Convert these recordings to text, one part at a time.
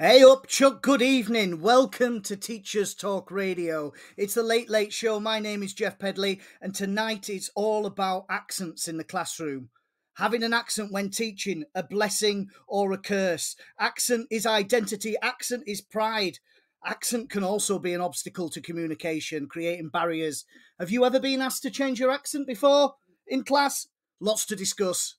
Hey up, Chuck. Good evening. Welcome to Teachers Talk Radio. It's the Late Late Show. My name is Jeff Pedley, and tonight it's all about accents in the classroom. Having an accent when teaching, a blessing or a curse. Accent is identity, accent is pride. Accent can also be an obstacle to communication, creating barriers. Have you ever been asked to change your accent before in class? Lots to discuss.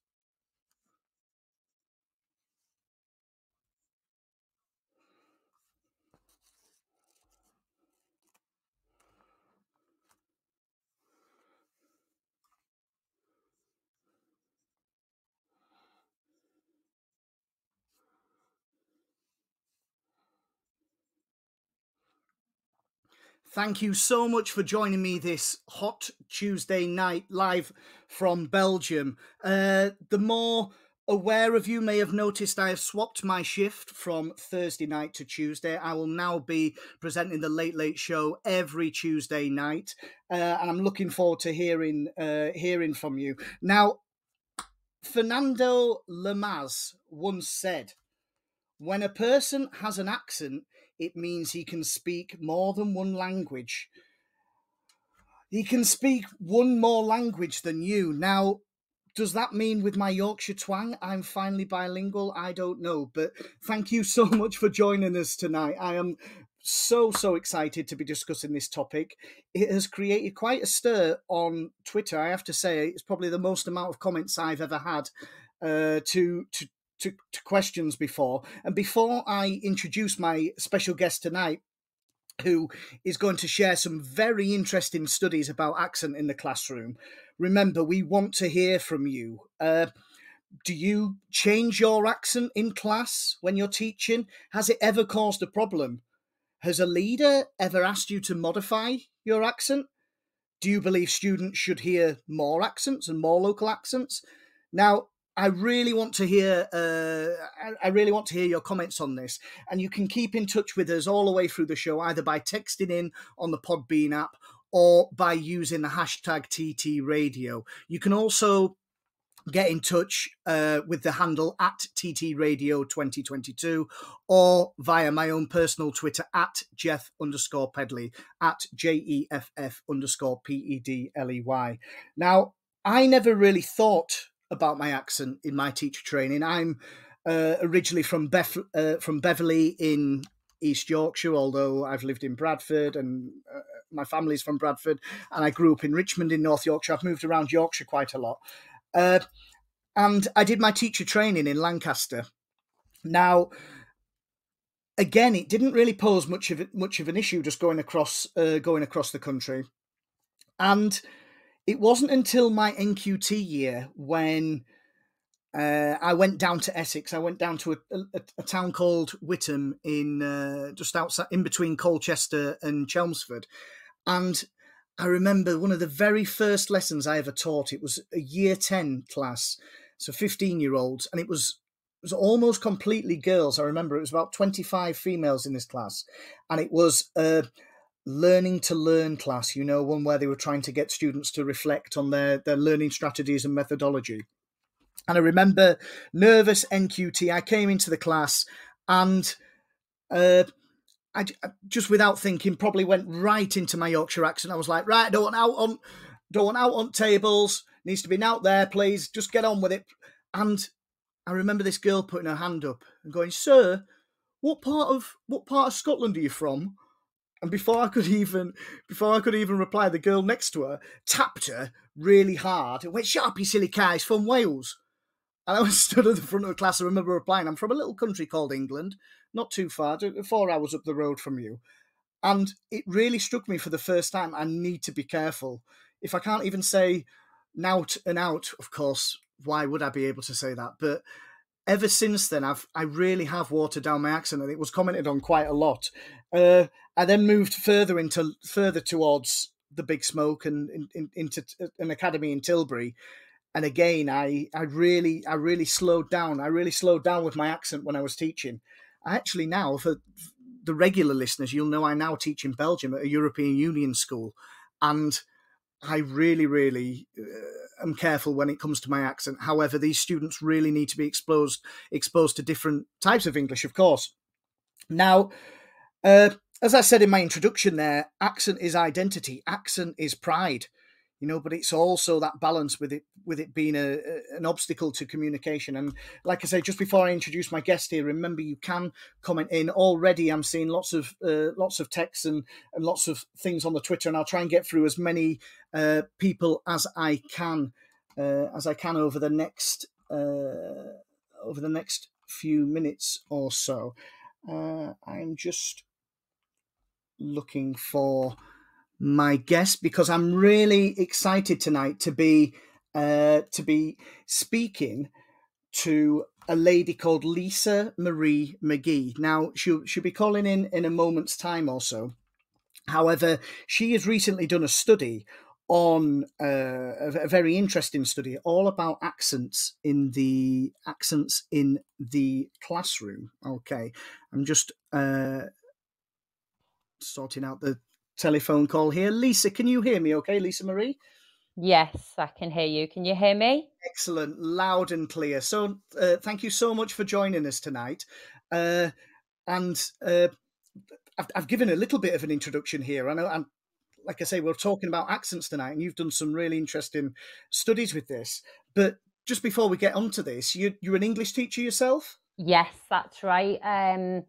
Thank you so much for joining me this hot Tuesday night live from Belgium. Uh, the more aware of you may have noticed I have swapped my shift from Thursday night to Tuesday. I will now be presenting the Late Late Show every Tuesday night, uh, and I'm looking forward to hearing uh, hearing from you. Now, Fernando Lamas once said, "When a person has an accent." It means he can speak more than one language. He can speak one more language than you. Now, does that mean with my Yorkshire twang I'm finally bilingual? I don't know. But thank you so much for joining us tonight. I am so, so excited to be discussing this topic. It has created quite a stir on Twitter. I have to say, it's probably the most amount of comments I've ever had uh, to, to to, to questions before. And before I introduce my special guest tonight, who is going to share some very interesting studies about accent in the classroom. Remember, we want to hear from you. Uh, do you change your accent in class when you're teaching? Has it ever caused a problem? Has a leader ever asked you to modify your accent? Do you believe students should hear more accents and more local accents? Now, I really want to hear. Uh, I really want to hear your comments on this, and you can keep in touch with us all the way through the show, either by texting in on the Podbean app or by using the hashtag TT Radio. You can also get in touch uh, with the handle at TT Radio 2022 or via my own personal Twitter at Jeff underscore Pedley at J E F F underscore P E D L E Y. Now, I never really thought about my accent in my teacher training. I'm uh, originally from Bef- uh, from Beverley in East Yorkshire, although I've lived in Bradford and uh, my family's from Bradford, and I grew up in Richmond in North Yorkshire. I've moved around Yorkshire quite a lot, uh, and I did my teacher training in Lancaster. Now, again, it didn't really pose much of much of an issue just going across uh, going across the country, and it wasn't until my NQT year when uh, I went down to Essex. I went down to a, a, a town called Witham in uh, just outside, in between Colchester and Chelmsford, and I remember one of the very first lessons I ever taught. It was a year ten class, so fifteen year olds, and it was it was almost completely girls. I remember it was about twenty five females in this class, and it was. Uh, learning to learn class, you know, one where they were trying to get students to reflect on their, their learning strategies and methodology. And I remember nervous NQT, I came into the class and uh, I, just without thinking probably went right into my Yorkshire accent. I was like, right, don't want out on, don't want out on tables. Needs to be out there, please. Just get on with it. And I remember this girl putting her hand up and going, "Sir, what part of what part of Scotland are you from?" And before I could even before I could even reply, the girl next to her tapped her really hard and went, Shut up, you silly car, he's from Wales. And I was stood at the front of the class. I remember replying, I'm from a little country called England, not too far, four hours up the road from you. And it really struck me for the first time I need to be careful. If I can't even say nout and out, of course, why would I be able to say that? But ever since then, I've I really have watered down my accent, and it was commented on quite a lot. Uh, I then moved further into further towards the Big Smoke and in, in, into an academy in Tilbury, and again, I I really I really slowed down. I really slowed down with my accent when I was teaching. I actually now for the regular listeners, you'll know I now teach in Belgium at a European Union school, and I really, really uh, am careful when it comes to my accent. However, these students really need to be exposed exposed to different types of English, of course. Now, uh, as I said in my introduction, there, accent is identity, accent is pride you know but it's also that balance with it with it being a, a, an obstacle to communication. And like i say just before i introduce my guest here remember you can comment in. Already i'm seeing lots of uh, lots of texts and, and lots of things on the twitter and i'll try and get through as many uh, people as i can uh, as i can over the next uh, over the next few minutes or so. Uh, i'm just looking for my guest because I'm really excited tonight to be uh, to be speaking to a lady called Lisa Marie McGee. Now she'll she'll be calling in in a moment's time or so. However, she has recently done a study on uh, a, very interesting study all about accents in the accents in the classroom. Okay, I'm just uh, sorting out the telephone call here. Lisa, can you hear me okay, Lisa Marie? Yes, I can hear you. Can you hear me? Excellent, loud and clear. So, uh, thank you so much for joining us tonight. Uh, and uh, I've, I've, given a little bit of an introduction here. I know, and like I say, we're talking about accents tonight, and you've done some really interesting studies with this. But just before we get onto this, you, you're an English teacher yourself? Yes, that's right. Um,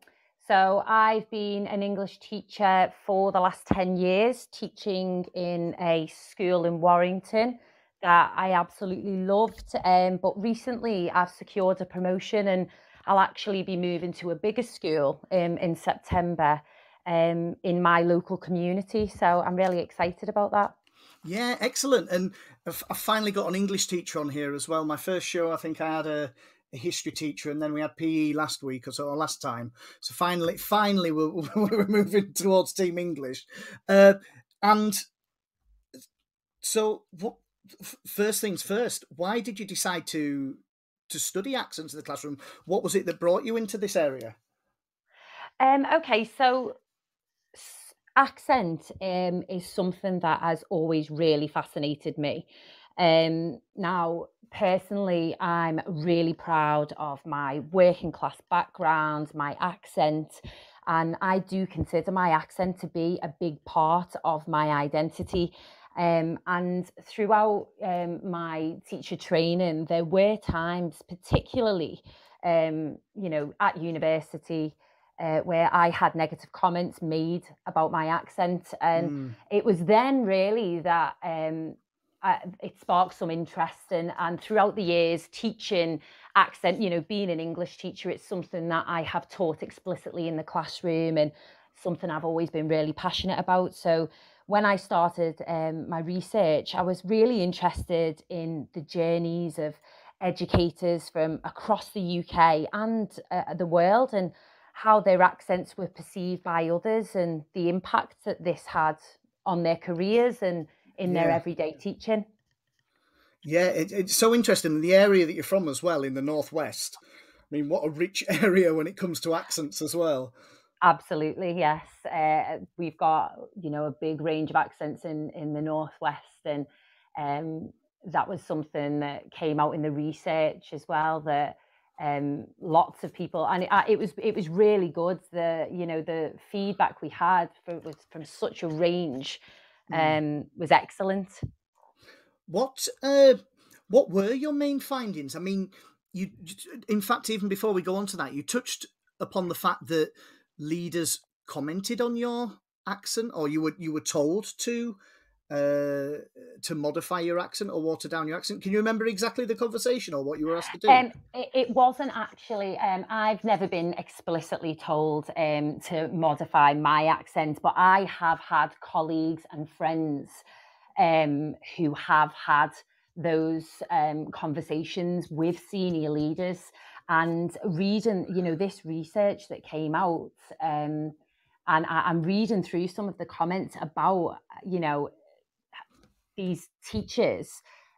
so I've been an English teacher for the last 10 years, teaching in a school in Warrington that I absolutely loved. Um, but recently I've secured a promotion and I'll actually be moving to a bigger school um, in September um, in my local community. So I'm really excited about that. Yeah, excellent. And I've, I've finally got an English teacher on here as well. My first show, I think I had a a history teacher, and then we had PE last week or so, or last time. So finally, finally, we're, we're moving towards Team English. Uh, and so, what, first things first, why did you decide to to study accents in the classroom? What was it that brought you into this area? Um, okay, so accent um, is something that has always really fascinated me. Um, now, personally, I'm really proud of my working class background, my accent, and I do consider my accent to be a big part of my identity. Um, and throughout um, my teacher training, there were times, particularly, um, you know, at university, uh, where I had negative comments made about my accent. And mm. it was then really that um, uh, it sparked some interest and and throughout the years teaching accent you know being an english teacher it's something that i have taught explicitly in the classroom and something i've always been really passionate about. So when i started um, my research i was really interested in the journeys of educators from across the uk and uh, the world and how their accents were perceived by others and the impact that this had on their careers and in yeah. their everyday teaching. Yeah, it, it's so interesting. The area that you're from as well, in the northwest. I mean, what a rich area when it comes to accents as well. Absolutely, yes. Uh, we've got you know a big range of accents in in the northwest, and um, that was something that came out in the research as well. That um, lots of people, and it, it, was it was really good. The you know the feedback we had for, was from such a range. Um, was excellent. What uh, what were your main findings? I mean, you in fact, even before we go on to that, you touched upon the fact that leaders commented on your accent, or you were you were told to uh, to modify your accent or water down your accent. Can you remember exactly the conversation or what you were asked to do? Um, it, it, wasn't actually. Um, I've never been explicitly told um, to modify my accent, but I have had colleagues and friends um, who have had those um, conversations with senior leaders and reading, you know, this research that came out. Um, and I, I'm reading through some of the comments about, you know, these teachers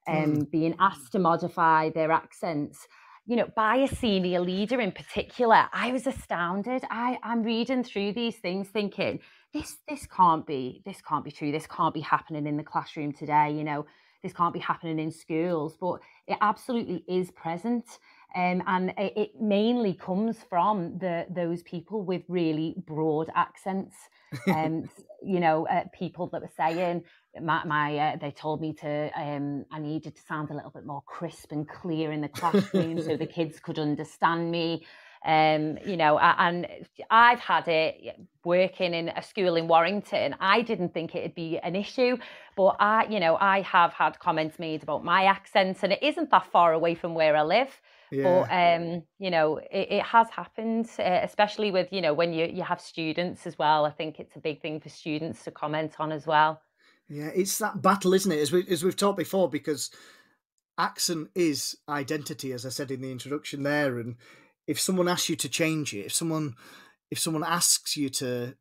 um, mm. being asked to modify their accents you know by a senior leader in particular i was astounded i i'm reading through these things thinking this this can't be this can't be true this can't be happening in the classroom today you know this can't be happening in schools but it absolutely is present Um, and it, it, mainly comes from the those people with really broad accents. Um, you know, uh, people that were saying my, my uh, they told me to um, I needed to sound a little bit more crisp and clear in the classroom so the kids could understand me. Um, you know, and I've had it working in a school in Warrington. I didn't think it'd be an issue, but I, you know, I have had comments made about my accent, and it isn't that far away from where I live. Yeah. But um, you know, it, it has happened, uh, especially with you know when you you have students as well. I think it's a big thing for students to comment on as well. Yeah, it's that battle, isn't it? As we as we've talked before, because accent is identity, as I said in the introduction there, and if someone asks you to change it, if someone if someone asks you to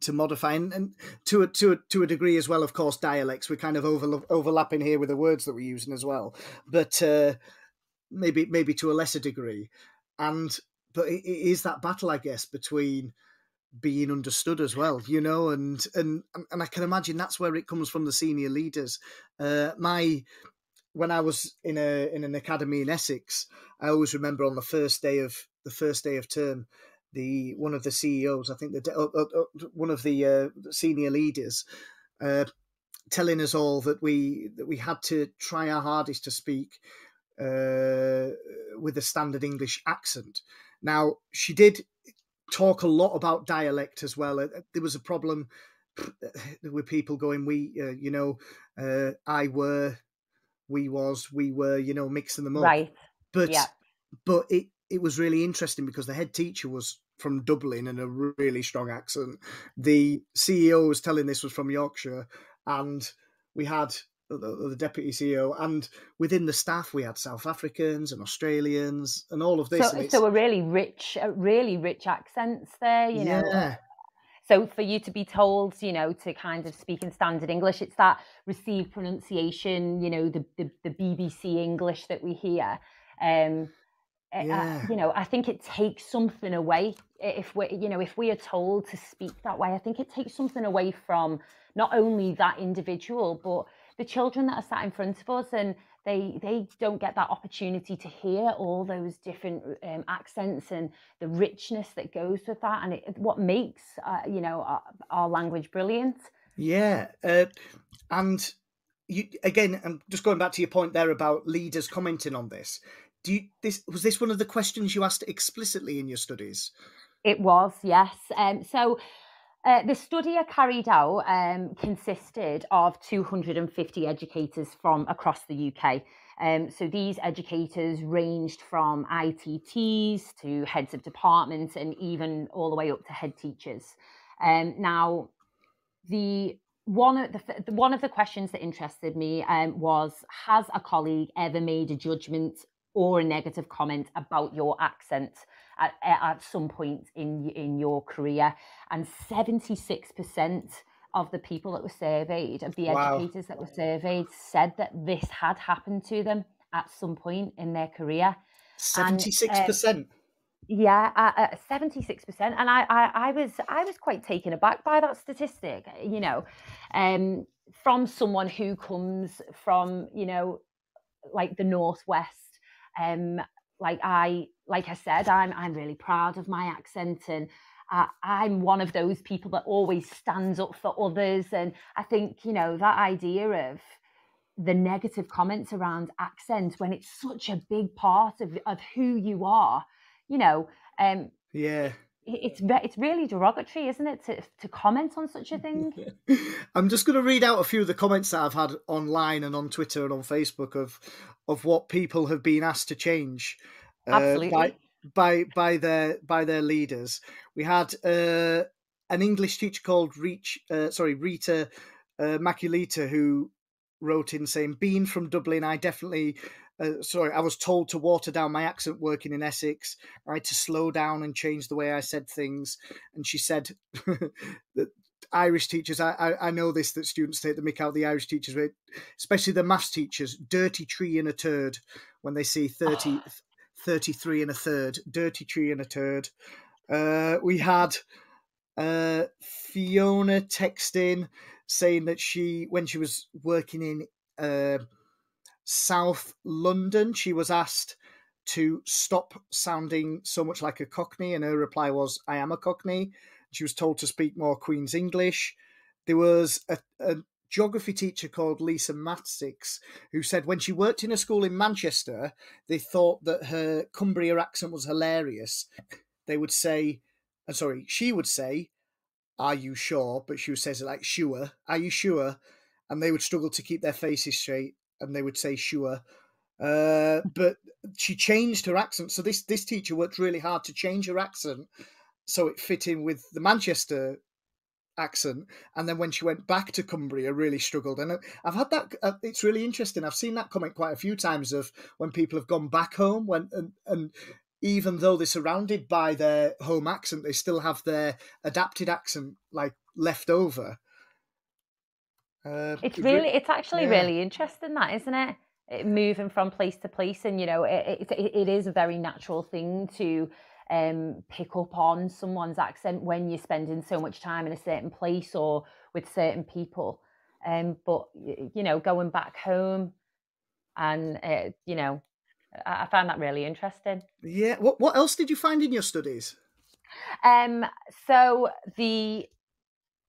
to modify and, and to a to a to a degree as well, of course, dialects we're kind of over, overlapping here with the words that we're using as well, but uh, maybe maybe to a lesser degree, and but it, it is that battle, I guess, between being understood as well, you know, and and and I can imagine that's where it comes from the senior leaders. Uh, my when I was in a in an academy in Essex, I always remember on the first day of the first day of term, the one of the CEOs, I think the uh, uh, uh, one of the uh, senior leaders, uh, telling us all that we that we had to try our hardest to speak uh, with a standard English accent. Now she did talk a lot about dialect as well. Uh, uh, there was a problem uh, with people going, "We, you know, I were." we was, we were, you know, mixing them up. Right. But yeah. but it it was really interesting because the head teacher was from Dublin and a really strong accent. The CEO was telling this was from Yorkshire, and we had the, the, deputy CEO, and within the staff we had South Africans and Australians and all of this. So, so a really rich, really rich accents there. You yeah. know, so for you to be told, you know, to kind of speak in standard English, it's that received pronunciation, you know, the the, the BBC English that we hear. Um, eh, uh, yeah. you know, I think it takes something away if we, you know, if we are told to speak that way. I think it takes something away from not only that individual, but the children that are sat in front of us and they they don't get that opportunity to hear all those different um, accents and the richness that goes with that and it, what makes uh, you know our, our, language brilliant. Yeah uh, and you again i'm just going back to your point there about leaders commenting on this do you this was this one of the questions you asked explicitly in your studies? It was yes. Um, so uh, the study I carried out um, consisted of 250 educators from across the UK. Um, so these educators ranged from ITTs to heads of departments and even all the way up to head teachers. Um, now, the one of the, one of the questions that interested me um, was: Has a colleague ever made a judgment or a negative comment about your accent at, at some point in in your career, and seventy six percent of the people that were surveyed, of the wow. educators that were surveyed, said that this had happened to them at some point in their career. Seventy six percent. Uh, yeah, seventy six percent, and I, I, I was, I was quite taken aback by that statistic. You know, um, from someone who comes from, you know, like the northwest um, like I, like I said, I'm I'm really proud of my accent, and uh, I'm one of those people that always stands up for others. And I think you know that idea of the negative comments around accent when it's such a big part of of who you are, you know. Um, yeah it's it's really derogatory, isn't it, to to comment on such a thing? I'm just going to read out a few of the comments that I've had online and on Twitter and on Facebook of of what people have been asked to change uh, by by by their by their leaders. We had uh, an English teacher called Reach, uh, sorry Rita uh, Maculita, who wrote in saying, "Being from Dublin, I definitely uh, sorry, I was told to water down my accent working in Essex. I had to slow down and change the way I said things. And she said that Irish teachers, I, I, I, know this that students take the mick out the Irish teachers, especially the maths teachers, dirty tree and a turd when they see 30, oh. 33 and a third, dirty tree and a turd. Uh, we had uh, Fiona texting saying that she, when she was working in uh, South London. She was asked to stop sounding so much like a Cockney, and her reply was, "I am a Cockney." She was told to speak more Queen's English. There was a, a geography teacher called Lisa Matsix who said when she worked in a school in Manchester, they thought that her Cumbria accent was hilarious. They would say, uh, sorry, she would say, "Are you sure?" But she would say it like "Sure." Are you sure? And they would struggle to keep their faces straight, and they would say "Sure." Uh, but she changed her accent. So this this teacher worked really hard to change her accent so it fit in with the Manchester accent. And then when she went back to Cumbria, really struggled. And I've had that. Uh, it's really interesting. I've seen that comment quite a few times of when people have gone back home when and and even though they're surrounded by their home accent, they still have their adapted accent like left over. Uh, it's really, it's actually yeah. really interesting, that isn't it? it? Moving from place to place, and you know, it, it, it is a very natural thing to um, pick up on someone's accent when you're spending so much time in a certain place or with certain people. Um, but you know, going back home, and uh, you know, I, I found that really interesting. Yeah. What What else did you find in your studies? Um. So the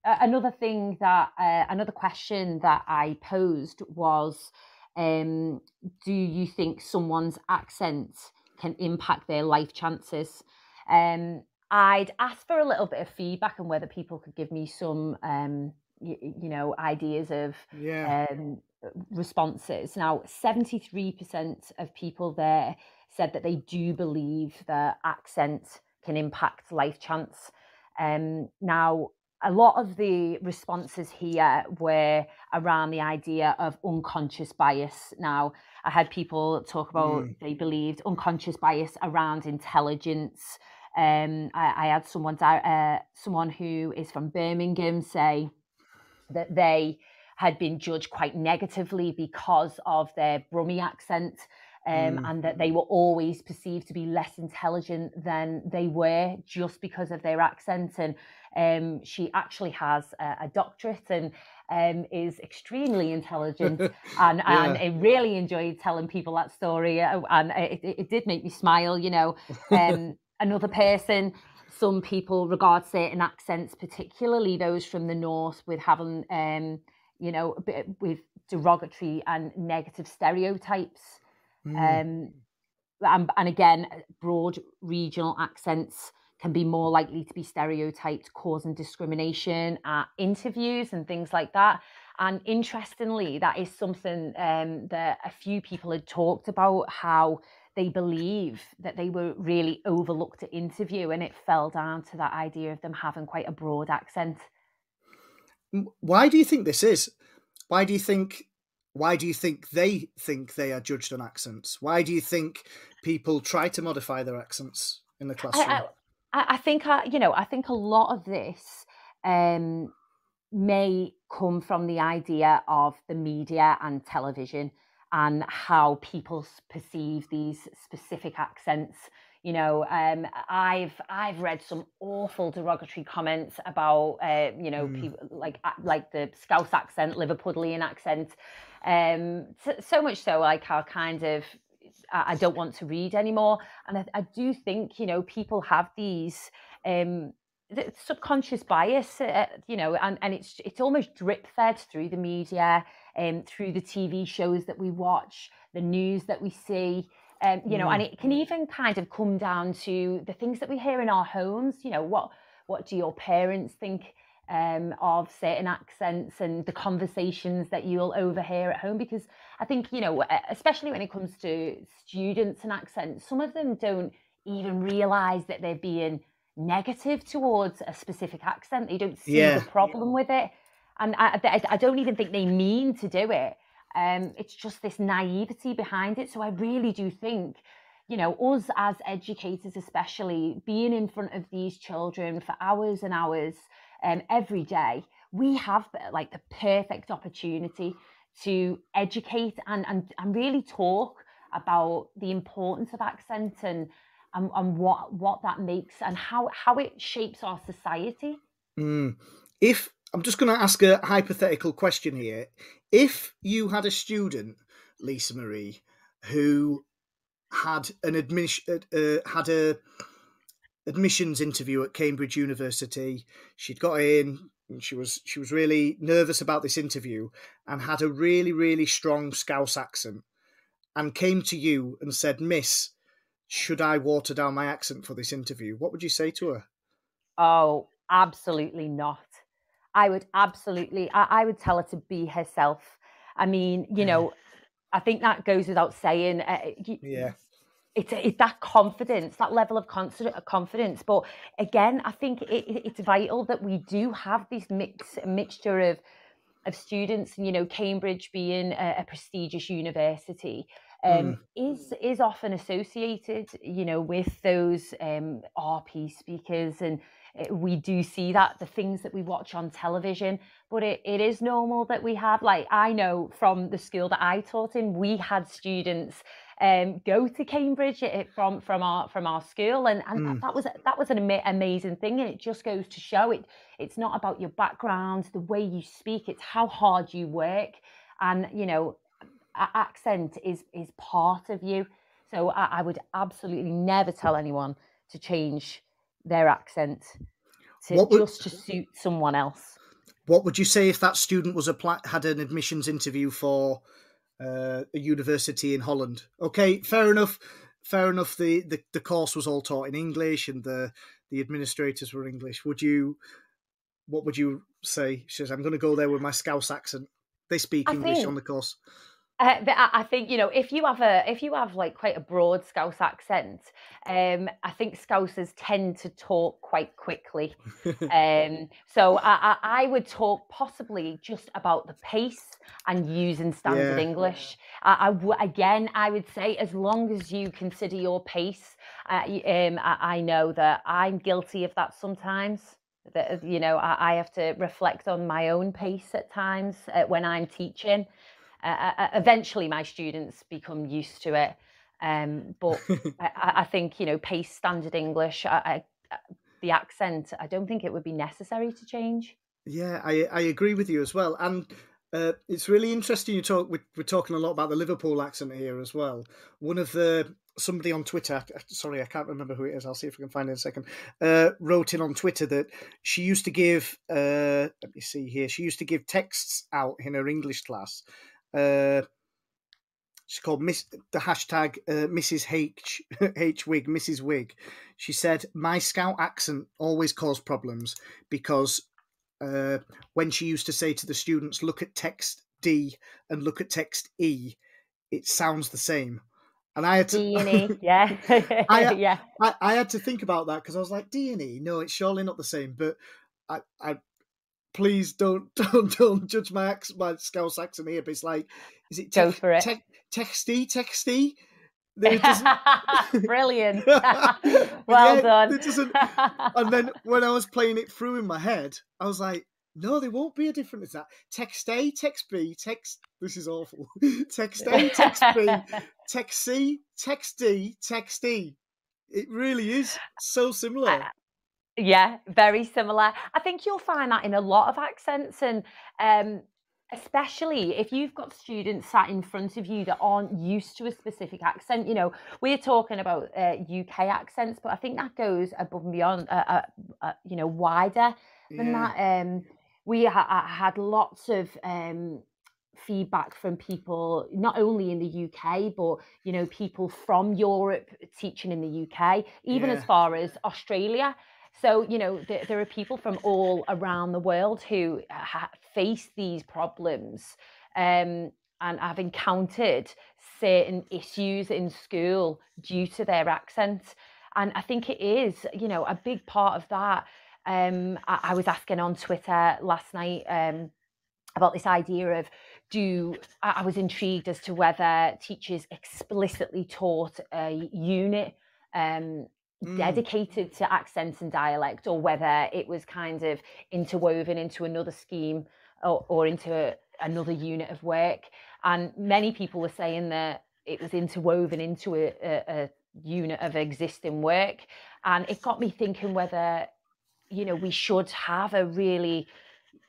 uh, another thing that uh, another question that I posed was, um, do you think someone's accent can impact their life chances. Um, I'd ask for a little bit of feedback on whether people could give me some, um, you, you know, ideas of yeah. um, responses. Now, 73% of people there said that they do believe that accent can impact life chance. Um, now, a lot of the responses here were around the idea of unconscious bias. Now, I had people talk about mm. they believed unconscious bias around intelligence. Um, I, I, had someone uh, someone who is from Birmingham say that they had been judged quite negatively because of their Brummie accent. Um, mm. and that they were always perceived to be less intelligent than they were just because of their accent. And um, she actually has a, a doctorate and um, is extremely intelligent, and yeah. and I really enjoyed telling people that story, uh, and it, it, it did make me smile. You know, um, another person. Some people regard certain accents, particularly those from the north, with having, um, you know, with derogatory and negative stereotypes. Mm. Um, and, and again, broad regional accents can be more likely to be stereotyped, causing discrimination at interviews and things like that. And interestingly, that is something um, that a few people had talked about how they believe that they were really overlooked at interview, and it fell down to that idea of them having quite a broad accent. Why do you think this is? Why do you think? Why do you think they think they are judged on accents? Why do you think people try to modify their accents in the classroom? I, I, I, think I, you know, I think a lot of this um, may come from the idea of the media and television and how people perceive these specific accents. You know, um, I've I've read some awful derogatory comments about uh, you know mm. people like like the Scouse accent, Liverpudlian accent, um, so, much so like our kind of I don't want to read anymore. And I, I do think, you know, people have these um, subconscious bias, uh, you know, and, and it's it's almost drip fed through the media, and um, through the TV shows that we watch, the news that we see. Um, you know, mm. and it can even kind of come down to the things that we hear in our homes. You know, what what do your parents think um, of certain accents and the conversations that you'll overhear at home because I think you know especially when it comes to students and accents some of them don't even realize that they're being negative towards a specific accent. They don't see yeah. the problem with it. And I, I, I, don't even think they mean to do it. Um, it's just this naivety behind it. So I really do think you know us as educators especially being in front of these children for hours and hours um, every day, we have like the perfect opportunity to educate and, and, and really talk about the importance of accent and, and, and what, what that makes and how, how it shapes our society. Mm. If I'm just going to ask a hypothetical question here. If you had a student, Lisa Marie, who had an admission uh, uh, had a admissions interview at Cambridge University. She'd got in. And she was she was really nervous about this interview and had a really really strong Scouse accent, and came to you and said, "Miss, should I water down my accent for this interview?" What would you say to her? Oh, absolutely not. I would absolutely. I, I would tell her to be herself. I mean, you know, I think that goes without saying. Uh, yeah it's it's that confidence, that level of confidence. But again, I think it, it's vital that we do have this mix mixture of of students. And you know, Cambridge being a, a prestigious university um, mm. is is often associated, you know, with those um, RP speakers and we do see that the things that we watch on television but it, it is normal that we have like i know from the school that i taught in we had students um, go to Cambridge eh, from from our from our school, and and mm. that was that was an ama- amazing thing, and it just goes to show it. It's not about your background, the way you speak; it's how hard you work, and you know, accent is is part of you. So I, I would absolutely never tell anyone to change their accent to would, just to suit someone else. What would you say if that student was a had an admissions interview for uh, a university in Holland. Okay, fair enough. Fair enough. The, the the course was all taught in English, and the the administrators were English. Would you? What would you say? She says, "I'm going to go there with my Scouse accent." They speak I English think, on the course. Uh, but I think you know if you have a if you have like quite a broad Scouse accent, um, I think Scousers tend to talk quite quickly. um, so I, I, I, would talk possibly just about the pace and using standard yeah. English. I, I w- again, I would say as long as you consider your pace, uh, um, I, I know that I'm guilty of that sometimes that you know I, I, have to reflect on my own pace at times uh, when I'm teaching. Uh, uh, eventually my students become used to it. Um, but I, I, think you know, pace standard English, I, I, the accent. I don't think it would be necessary to change. Yeah, I I agree with you as well, and. Uh, it's really interesting you talk. We're, we're talking a lot about the Liverpool accent here as well. One of the somebody on Twitter, sorry, I can't remember who it is. I'll see if we can find it in a second. Uh, wrote in on Twitter that she used to give. Uh, let me see here. She used to give texts out in her English class, uh, she's called Miss the hashtag uh, Mrs H H Wig Mrs Wig. She said my Scouse accent always caused problems because uh, when she used to say to the students, "Look at text D and look at text E," it sounds the same. And I had to, D and E, yeah, I, yeah. I, I, had to think about that because I was like, D and E, no, it's surely not the same. But I, I please don't don't don't judge my accent, my Scouse accent here. But it's like, is it te- go for it? Te- texty, texty. Brilliant. well yeah, done. It doesn't. And then when I was playing it through in my head, I was like, no, there won't be a difference. Is that text A, text B, text. This is awful. text A, text B, text C, text D, text E. It really is so similar. Yeah, very similar. I think you'll find that in a lot of accents, and um, especially if you've got students sat in front of you that aren't used to a specific accent. You know, we're talking about uh, UK accents, but I think that goes above and beyond, uh, uh, uh you know, wider than yeah. that. Um, we ha- had lots of um, feedback from people not only in the UK but you know people from Europe teaching in the UK even yeah. as far as Australia so, you know, there, there are people from all around the world who ha- face these problems um, and have encountered certain issues in school due to their accent. And I think it is, you know, a big part of that. Um, I, I was asking on Twitter last night um, about this idea of do I was intrigued as to whether teachers explicitly taught a unit um, mm. dedicated to accents and dialect or whether it was kind of interwoven into another scheme or, or into a, another unit of work. And many people were saying that it was interwoven into a, a, a unit of existing work. And it got me thinking whether, you know, we should have a really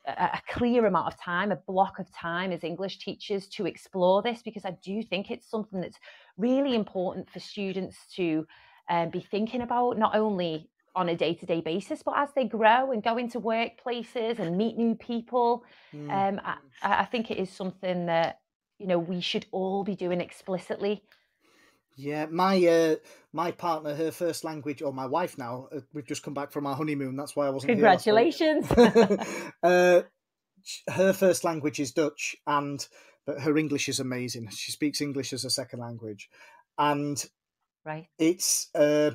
a clear amount of time, a block of time as English teachers to explore this because I do think it's something that's really important for students to um, be thinking about, not only on a day to day basis, but as they grow and go into workplaces and meet new people. Mm. Um, I, I think it is something that you know we should all be doing explicitly yeah, my uh, my partner, her first language, or my wife now, uh, we've just come back from our honeymoon. That's why I wasn't. Here. Congratulations. uh, her first language is Dutch, and but her English is amazing. She speaks English as a second language, and right, it's uh,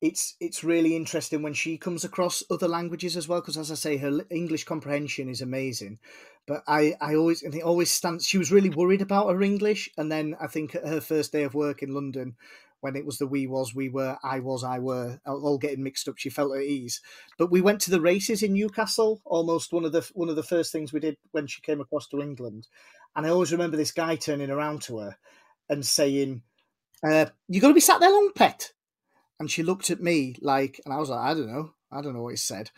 it's it's really interesting when she comes across other languages as well. Because as I say, her English comprehension is amazing, but I, I always, and it always stands. She was really worried about her English, and then I think her first day of work in London, when it was the we was, we were, I was, I were, all getting mixed up. She felt at ease. But we went to the races in Newcastle. Almost one of the one of the first things we did when she came across to England, and I always remember this guy turning around to her and saying, uh, "You're going to be sat there long, pet." And she looked at me like, and I was like, "I don't know, I don't know what he said."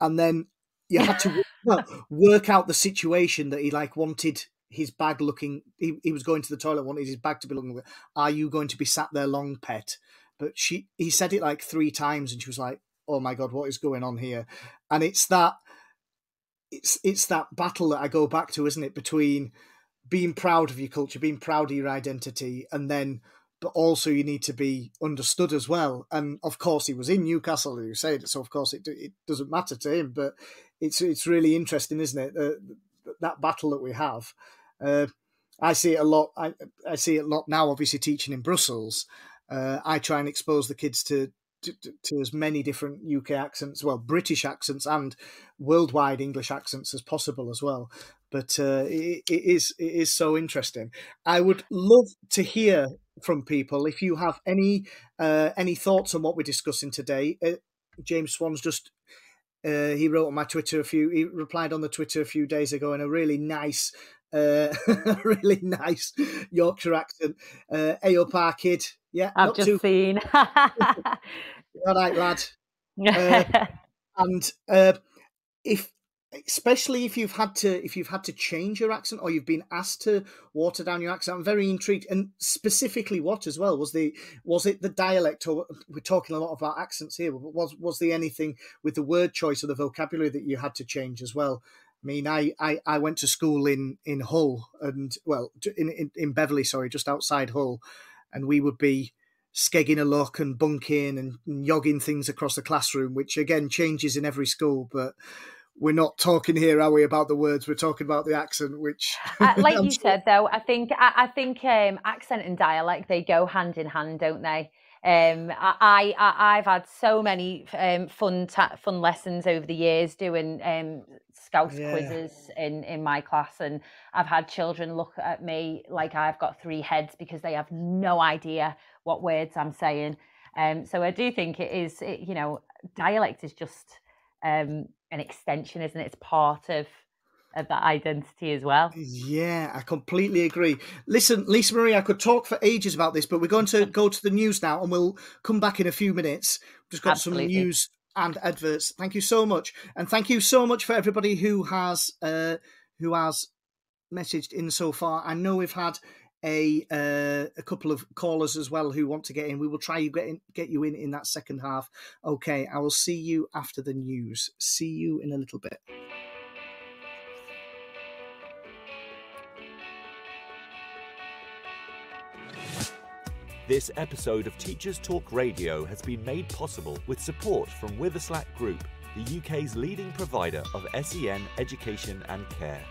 And then you had to work out the situation that he like wanted his bag looking he, he was going to the toilet wanted his bag to be looking are you going to be sat there long pet but she he said it like three times and she was like oh my god what is going on here and it's that it's it's that battle that i go back to isn't it between being proud of your culture being proud of your identity and then but also you need to be understood as well. And of course, he was in Newcastle, you said, so of course it it doesn't matter to him. But it's it's really interesting, isn't it? Uh, that battle that we have. Uh, I see it a lot. I, I see it a lot now. Obviously, teaching in Brussels, uh, I try and expose the kids to, to, to as many different UK accents, well, British accents and worldwide English accents as possible as well. But uh, it, it is it is so interesting. I would love to hear from people if you have any uh, any thoughts on what we're discussing today. Uh, James Swan's just uh, he wrote on my Twitter a few. He replied on the Twitter a few days ago in a really nice, uh, really nice Yorkshire accent. Uh, Ayo Par kid, yeah, I've just too... seen. All right, lad. Uh, and uh, if especially if you've had to if you've had to change your accent or you've been asked to water down your accent i'm very intrigued. And specifically what as well? Was the was it the dialect? Or we're talking a lot about accents here was was there anything with the word choice or the vocabulary that you had to change as well? I mean i i, I went to school in in hull and well in, in in beverley sorry just outside hull. And we would be skegging a look and bunking and, and yogging things across the classroom which again changes in every school but we're not talking here, are we, about the words? We're talking about the accent, which, uh, like you said, though, I think I, I think um, accent and dialect they go hand in hand, don't they? Um, I, I have had so many um, fun ta- fun lessons over the years doing um, Scouse yeah. quizzes in in my class, and I've had children look at me like I've got three heads because they have no idea what words I'm saying. Um, so I do think it is, it, you know, dialect is just um, an extension, isn't it? It's part of of that identity as well. Yeah, I completely agree. Listen, Lisa Marie, I could talk for ages about this, but we're going to go to the news now and we'll come back in a few minutes. We've just got Absolutely. some news and adverts. Thank you so much. And thank you so much for everybody who has uh who has messaged in so far. I know we've had a uh, a couple of callers as well who want to get in. We will try you get in, get you in in that second half. Okay, I will see you after the news. See you in a little bit. This episode of Teachers Talk Radio has been made possible with support from Witherslack Group, the UK's leading provider of SEN education and care.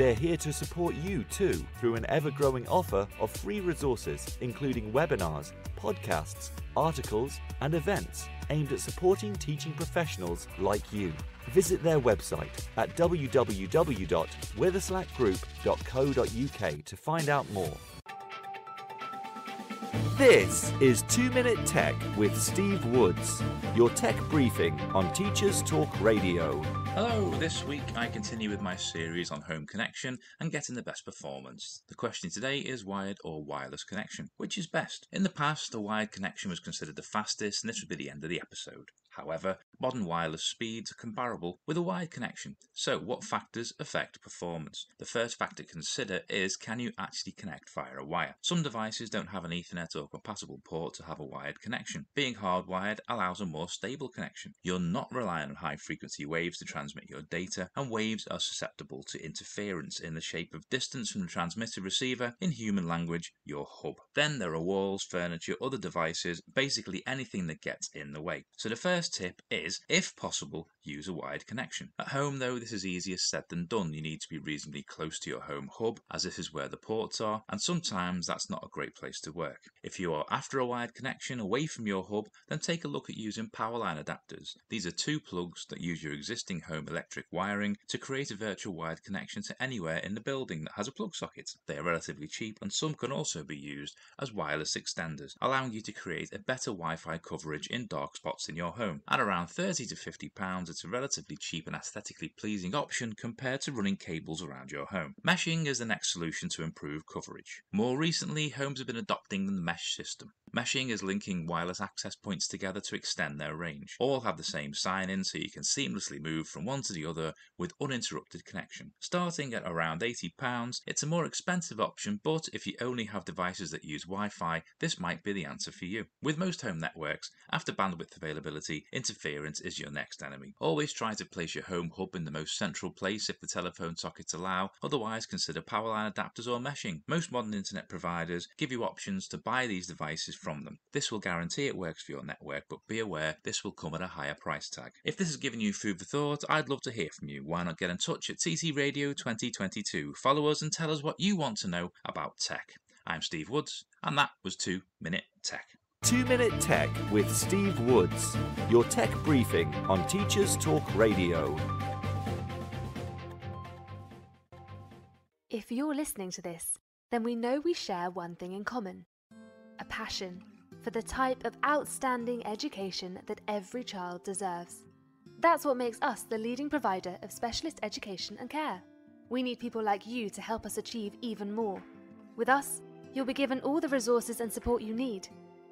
They're here to support you too through an ever growing offer of free resources, including webinars, podcasts, articles, and events aimed at supporting teaching professionals like you. Visit their website at www.witherslackgroup.co.uk to find out more. This is 2 Minute Tech with Steve Woods, your tech briefing on Teachers Talk Radio. Hello, this week I continue with my series on home connection and getting the best performance. The question today is wired or wireless connection, which is best? In the past, the wired connection was considered the fastest, and this would be the end of the episode. However, modern wireless speeds are comparable with a wired connection. So, what factors affect performance? The first factor to consider is can you actually connect via a wire? Some devices don't have an Ethernet or compatible port to have a wired connection. Being hardwired allows a more stable connection. You're not relying on high frequency waves to transmit your data, and waves are susceptible to interference in the shape of distance from the transmitter receiver, in human language, your hub. Then there are walls, furniture, other devices, basically anything that gets in the way. So the first tip is, if possible, use a wired connection. At home though, this is easier said than done. You need to be reasonably close to your home hub, as this is where the ports are, and sometimes that's not a great place to work. If you are after a wired connection away from your hub, then take a look at using powerline adapters. These are two plugs that use your existing home electric wiring to create a virtual wired connection to anywhere in the building that has a plug socket. They are relatively cheap and some can also be used as wireless extenders, allowing you to create a better Wi-Fi coverage in dark spots in your home. At around 30 to 50 pounds, it's a relatively cheap and aesthetically pleasing option compared to running cables around your home. Meshing is the next solution to improve coverage. More recently, homes have been adopting the mesh system. Meshing is linking wireless access points together to extend their range. All have the same sign-in so you can seamlessly move from one to the other with uninterrupted connection. Starting at around £80, it's a more expensive option, but if you only have devices that use Wi-Fi, this might be the answer for you. With most home networks, after bandwidth availability, interference is your next enemy. Always try to place your home hub in the most central place if the telephone sockets allow, otherwise consider powerline adapters or meshing. Most modern internet providers give you options to buy these devices from them. This will guarantee it works for your network, but be aware this will come at a higher price tag. If this has given you food for thought, I'd love to hear from you. Why not get in touch at TT Radio 2022? Follow us and tell us what you want to know about tech. I'm Steve Woods, and that was 2 Minute Tech. 2 Minute Tech with Steve Woods, your tech briefing on Teachers Talk Radio. If you're listening to this, then we know we share one thing in common a passion for the type of outstanding education that every child deserves. That's what makes us the leading provider of specialist education and care. We need people like you to help us achieve even more. With us, you'll be given all the resources and support you need,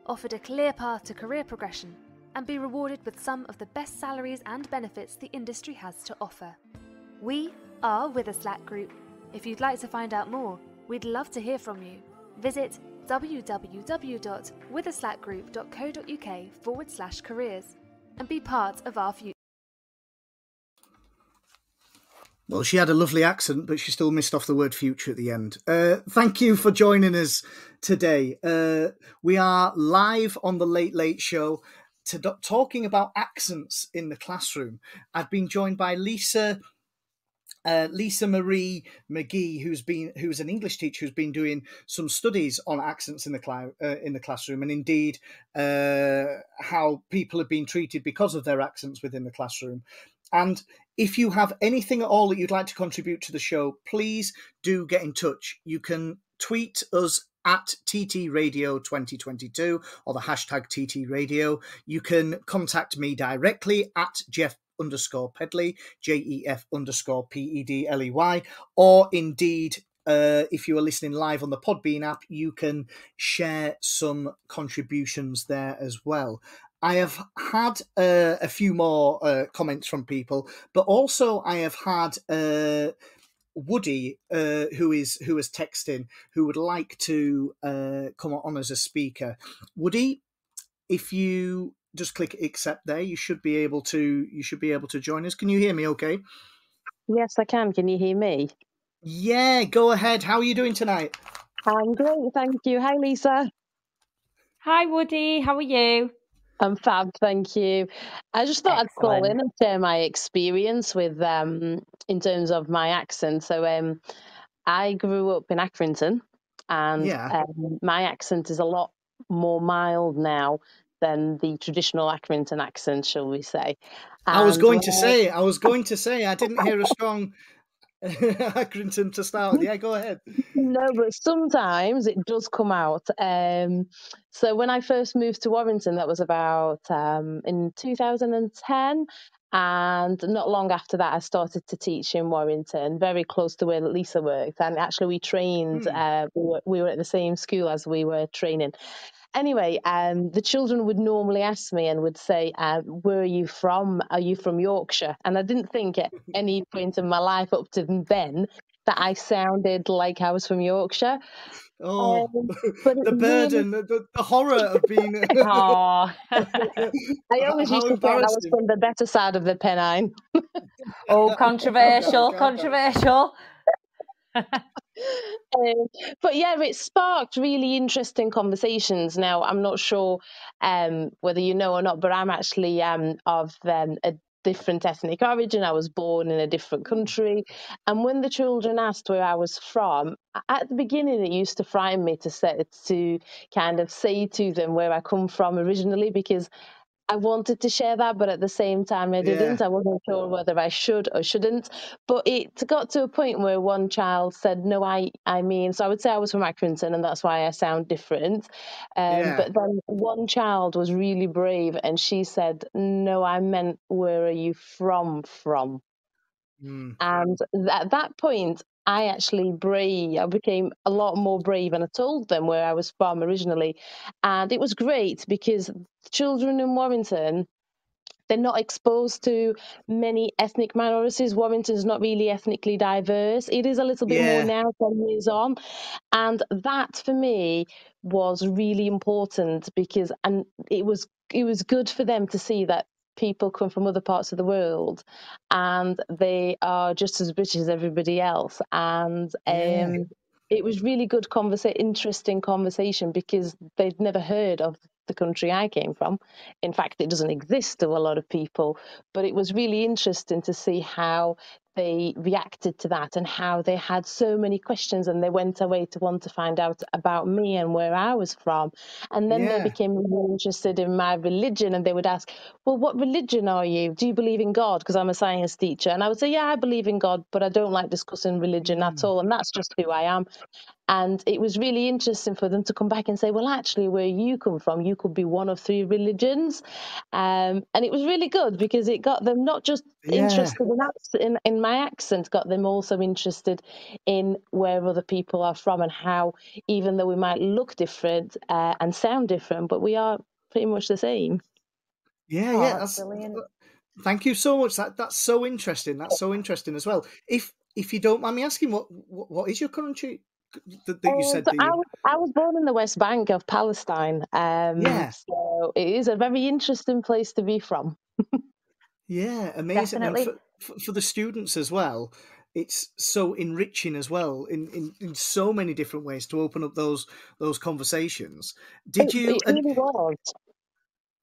offered a clear path to career progression, and be rewarded with some of the best salaries and benefits the industry has to offer. We are Witherslack Group. If you'd like to find out more, we'd love to hear from you. Visit www.witherslackgroup.co.uk forward slash careers and be part of our future. Well, she had a lovely accent, but she still missed off the word future at the end. Uh, thank you for joining us today. Uh, we are live on the Late Late Show to, talking about accents in the classroom. I've been joined by Lisa. Uh, Lisa Marie McGee, who's been who's an English teacher who's been doing some studies on accents in the cl- uh, in the classroom, and indeed uh, how people have been treated because of their accents within the classroom. And if you have anything at all that you'd like to contribute to the show, please do get in touch. You can tweet us at TT Radio 2022 or the hashtag TT Radio. You can contact me directly at Jeff underscore Pedley, J E F underscore P E D L E Y, or indeed uh, if you are listening live on the Podbean app, you can share some contributions there as well. I have had uh, a few more uh, comments from people, but also I have had uh, Woody, uh, who is who is texting, who would like to uh, come on as a speaker. Woody, if you just click accept there, you should be able to you should be able to join us. Can you hear me? Okay. Yes, I can. Can you hear me? Yeah, go ahead. How are you doing tonight? I'm great, thank you. Hi, Lisa. Hi, Woody. How are you? I'm fab, thank you. I just thought Excellent. I'd call in and share my experience with um in terms of my accent. So um I grew up in Accrington and yeah. um, my accent is a lot more mild now than the traditional Accrington accent, shall we say. And, I was going to say, I was going to say, I didn't hear a strong Accrington to start Yeah, go ahead. No, but sometimes it does come out. Um, so when I first moved to Warrington, that was about um, in 2010. And not long after that, I started to teach in Warrington, very close to where Lisa worked. And actually, we trained, mm. uh, we, were, we were at the same school as we were training. Anyway, um, the children would normally ask me and would say, uh, "Where are you from? Are you from Yorkshire?" And I didn't think at any point in my life up to then that I sounded like I was from Yorkshire. Oh, um, the burden, really... the, the, horror of being. oh. I always used to think I was from the better side of the Pennine. oh, controversial, controversial. Um, but yeah, it sparked really interesting conversations. Now, I'm not sure um, whether you know or not, but I'm actually um, of um, a different ethnic origin. I was born in a different country. And when the children asked where I was from, at the beginning it used to frighten me to say to kind of say to them where I come from originally because I wanted to share that, but at the same time, I didn't. Yeah. I wasn't sure whether I should or shouldn't. But it got to a point where one child said, "No, I, I mean." So I would say I was from Accrington, and that's why I sound different. Um, yeah. But then one child was really brave, and she said, "No, I meant where are you from? From." Mm. And at that point, I actually brave. I became a lot more brave, and I told them where I was from originally, and it was great because children in Warrington they're not exposed to many ethnic minorities. Warrington's not really ethnically diverse. It is a little bit yeah. more now, 10 years on. And that for me was really important because and it was it was good for them to see that people come from other parts of the world and they are just as British as everybody else. And um, yeah. it was really good conversation, interesting conversation because they'd never heard of the country I came from. In fact, it doesn't exist to a lot of people, but it was really interesting to see how they reacted to that and how they had so many questions and they went away to want to find out about me and where I was from. And then yeah. they became really interested in my religion and they would ask, Well, what religion are you? Do you believe in God? Because I'm a science teacher. And I would say, Yeah, I believe in God, but I don't like discussing religion mm. at all. And that's just who I am. And it was really interesting for them to come back and say, well, actually, where you come from, you could be one of three religions. Um, and it was really good because it got them not just yeah. interested in, in, in my accent, got them also interested in where other people are from and how, even though we might look different uh, and sound different, but we are pretty much the same. Yeah, oh, yeah, that's brilliant. Thank you so much. That that's so interesting. That's so interesting as well. If if you don't mind me asking, what what, what is your country that, that you said? Um, I, was, I was born in the West Bank of Palestine. Um, yeah. So it is a very interesting place to be from. yeah, amazing. Definitely. For, for, for, the students as well, it's so enriching as well in, in, in so many different ways to open up those those conversations. Did it, you? It really was.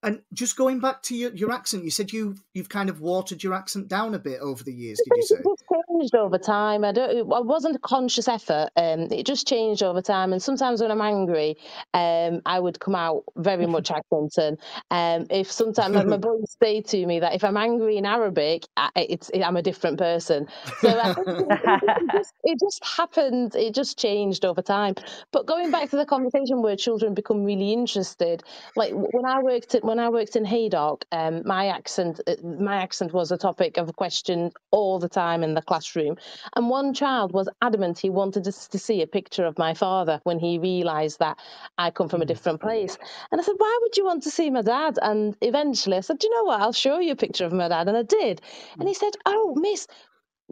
And just going back to your, your accent, you said you you've kind of watered your accent down a bit over the years. Did you say? It changed over time. I don't. It wasn't a conscious effort. Um, it just changed over time. And sometimes when I'm angry, um, I would come out very much accented. Um, if sometimes my boys say to me that if I'm angry in Arabic, I, it's it, I'm a different person. So it, it, just, it just happened. It just changed over time. But going back to the conversation where children become really interested, like when I worked at when when I worked in Haydock, um, my accent uh, my accent was a topic of question all the time in the classroom. And one child was adamant he wanted us to see a picture of my father when he realised that I come from a hmm. different place. And I said, "Why would you want to see my dad?" And eventually, I said, "Do you know what? I'll show you a picture of my dad." And I did. And he said, "Oh, Miss,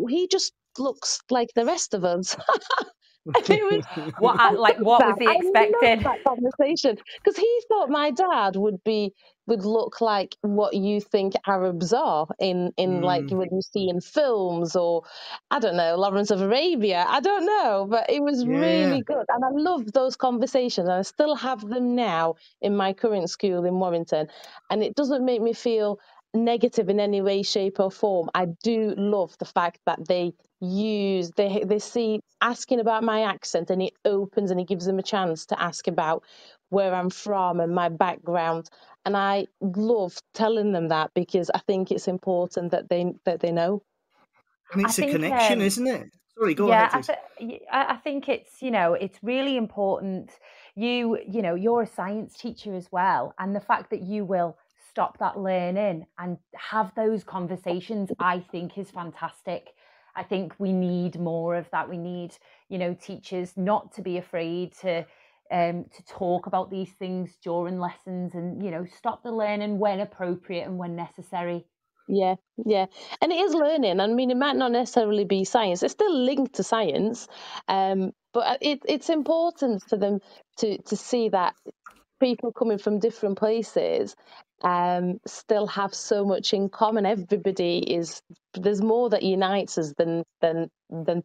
he just looks like the rest of us." was, what like what was he expecting? that conversation because he thought my dad would be would look like what you think Arabs are in in mm. like what you see in films or I don't know Lawrence of Arabia. I don't know, but it was yeah. really good, and I love those conversations, and I still have them now in my current school in Warrington, and it doesn't make me feel negative in any way, shape, or form. I do love the fact that they use they they see asking about my accent and it opens and it gives them a chance to ask about where I'm from and my background. And I love telling them that because I think it's important that they that they know. And it's I a think, connection, um, isn't it? Sorry, go yeah, ahead. I, th- I think it's you know it's really important. You you know you're a science teacher as well, and the fact that you will stop that learning and have those conversations, I think is fantastic. I think we need more of that. We need, you know, teachers not to be afraid to um, to talk about these things during lessons and you know stop the learning when appropriate and when necessary yeah, yeah, and it is learning. I mean, it might not necessarily be science; it's still linked to science, um, but uh, it, it's important for them to to see that people coming from different places um, still have so much in common. Everybody is there's more that unites us than than than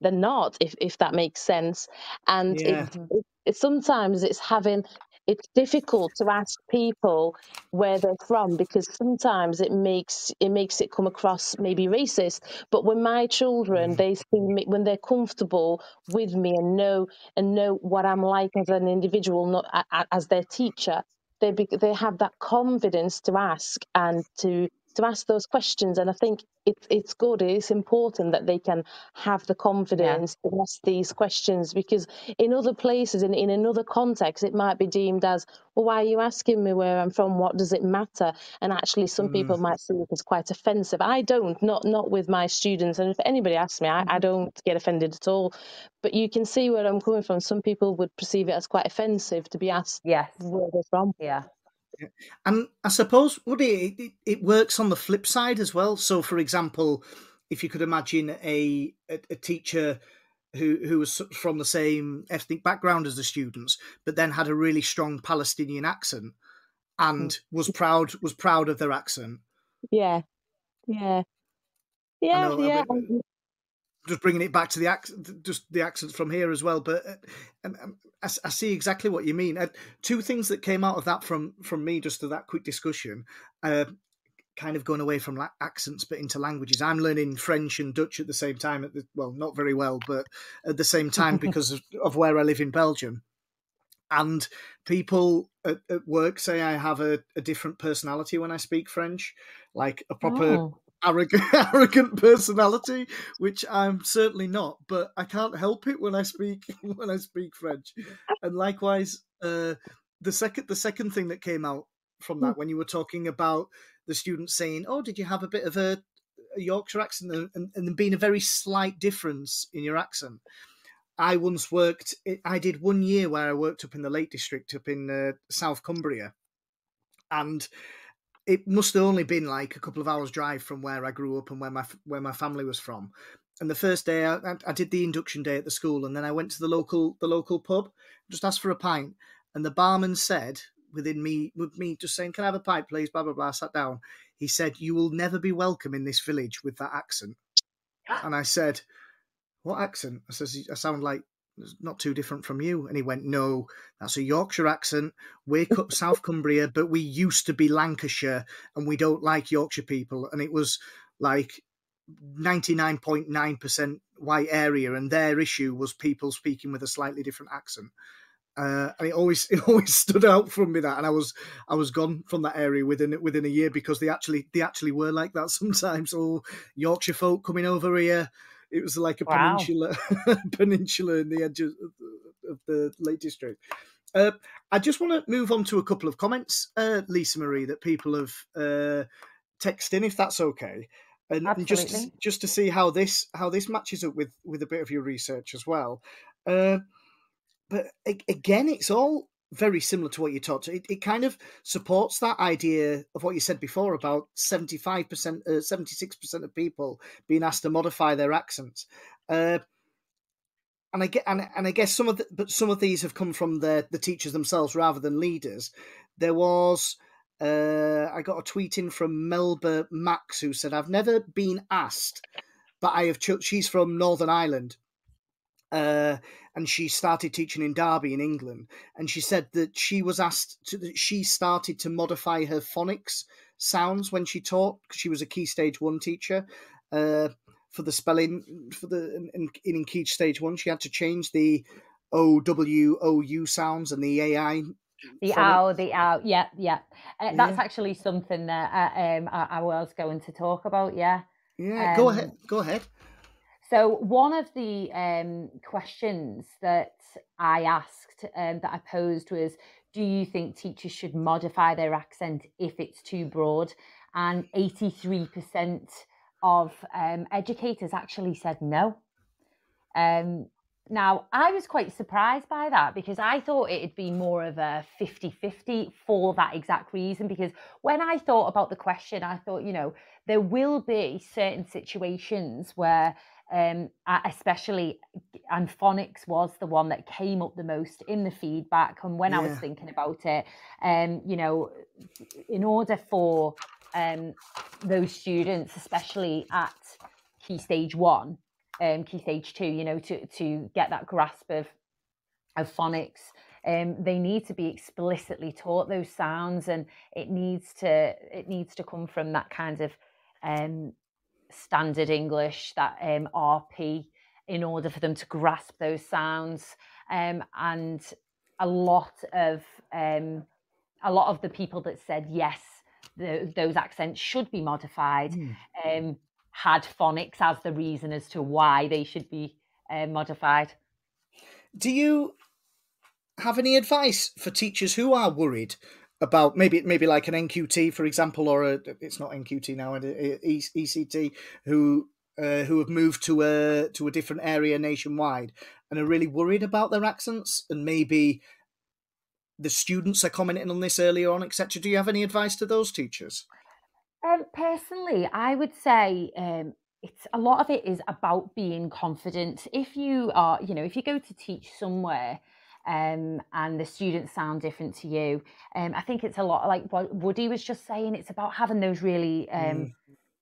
than not, if if that makes sense. And yeah. it, it, it, sometimes it's having it's difficult to ask people where they're from because sometimes it makes it makes it come across maybe racist but when my children mm. they see me when they're comfortable with me and know and know what i'm like as an individual not as their teacher they be, they have that confidence to ask and to to ask those questions. And I think it's it's good. It's important that they can have the confidence yeah. to ask these questions because in other places, in, in another context, it might be deemed as, well, why are you asking me where I'm from? What does it matter? And actually, some mm. people might see it as quite offensive. I don't, not not with my students. And if anybody asks me, I, I mm-hmm. don't get offended at all. But you can see where I'm coming from. Some people would perceive it as quite offensive to be asked yes. where they're from. Yeah. And I suppose would it, it, it works on the flip side as well. So, for example, if you could imagine a a, a teacher who who was from the same ethnic background as the students, but then had a really strong Palestinian accent and mm. was proud was proud of their accent. Yeah, yeah, yeah, know, yeah just bringing it back to the accent, just the accents from here as well. But uh, and, um, I, I, see exactly what you mean. Uh, two things that came out of that from from me, just to that quick discussion, uh, kind of going away from la- accents but into languages. I'm learning French and Dutch at the same time. At the, well, not very well, but at the same time because of, of where I live in Belgium. And people at, at work say I have a, a, different personality when I speak French, like a proper oh arrogant, arrogant personality, which I'm certainly not. But I can't help it when I speak when I speak French. And likewise, uh, the second the second thing that came out from that when you were talking about the students saying, "Oh, did you have a bit of a, a Yorkshire accent?" and, and, and being a very slight difference in your accent. I once worked. I did one year where I worked up in the Lake District, up in uh, South Cumbria, and it must have only been like a couple of hours drive from where I grew up and where my where my family was from. And the first day I, I did the induction day at the school, and then I went to the local the local pub, just asked for a pint, and the barman said within me with me just saying, "Can I have a pint, please?" Blah blah blah. I sat down. He said, "You will never be welcome in this village with that accent." Ah. And I said, "What accent?" I says, "I sound like not too different from you. And he went, No, that's a Yorkshire accent. We're South Cumbria, but we used to be Lancashire and we don't like Yorkshire people. And it was like 99.9% white area. And their issue was people speaking with a slightly different accent. Uh, and it always it always stood out from me that, and I was I was gone from that area within within a year because they actually they actually were like that sometimes. All Yorkshire folk coming over here, it was like a wow. peninsula, peninsula in the edge of, of the Lake District. Uh, I just want to move on to a couple of comments, uh, Lisa Marie, that people have uh, texted in, if that's okay, and, and, just just to see how this how this matches up with with a bit of your research as well. Uh, but again, it's all very similar to what you talked. It, it kind of supports that idea of what you said before about 75%, uh, 76% of people being asked to modify their accents. Uh, and I get, and, and I guess some of the, but some of these have come from the the teachers themselves rather than leaders. There was, uh, I got a tweet in from Melba Max who said, "I've never been asked, but I have. Ch- she's from Northern Ireland, uh, and she started teaching in Derby in England. And she said that she was asked to, that she started to modify her phonics sounds when she taught because she was a key stage one teacher. Uh, for the spelling for the in, in key stage one, she had to change the O W O U sounds and the AI the ow, the ow, yeah, yeah. Uh, yeah. That's actually something that uh, um, I, I, was going to talk about. Yeah, yeah. Um, go ahead. Go ahead. So, one of the um, questions that I asked, um, that I posed was Do you think teachers should modify their accent if it's too broad? And 83% of um, educators actually said no. Um, now, I was quite surprised by that because I thought it'd be more of a 50 50 for that exact reason. Because when I thought about the question, I thought, you know, there will be certain situations where, um, especially, and phonics was the one that came up the most in the feedback. And when yeah. I was thinking about it, um, you know, in order for um, those students, especially at key stage one, um, key stage two, you know, to to get that grasp of of phonics. Um, they need to be explicitly taught those sounds, and it needs to it needs to come from that kind of um, standard English, that um, RP, in order for them to grasp those sounds. Um, and a lot of um, a lot of the people that said yes, the, those accents should be modified. Mm had phonics as the reason as to why they should be uh, modified. Do you have any advice for teachers who are worried about maybe maybe like an NQT for example, or a, it's not NQT now, an ECT who uh, who have moved to a to a different area nationwide and are really worried about their accents and maybe the students are commenting on this earlier on, etc. Do you have any advice to those teachers? Um, personally, I would say um, it's a lot of it is about being confident. If you are, you know, if you go to teach somewhere um, and the students sound different to you, um, I think it's a lot like what Woody was just saying. It's about having those really um, mm.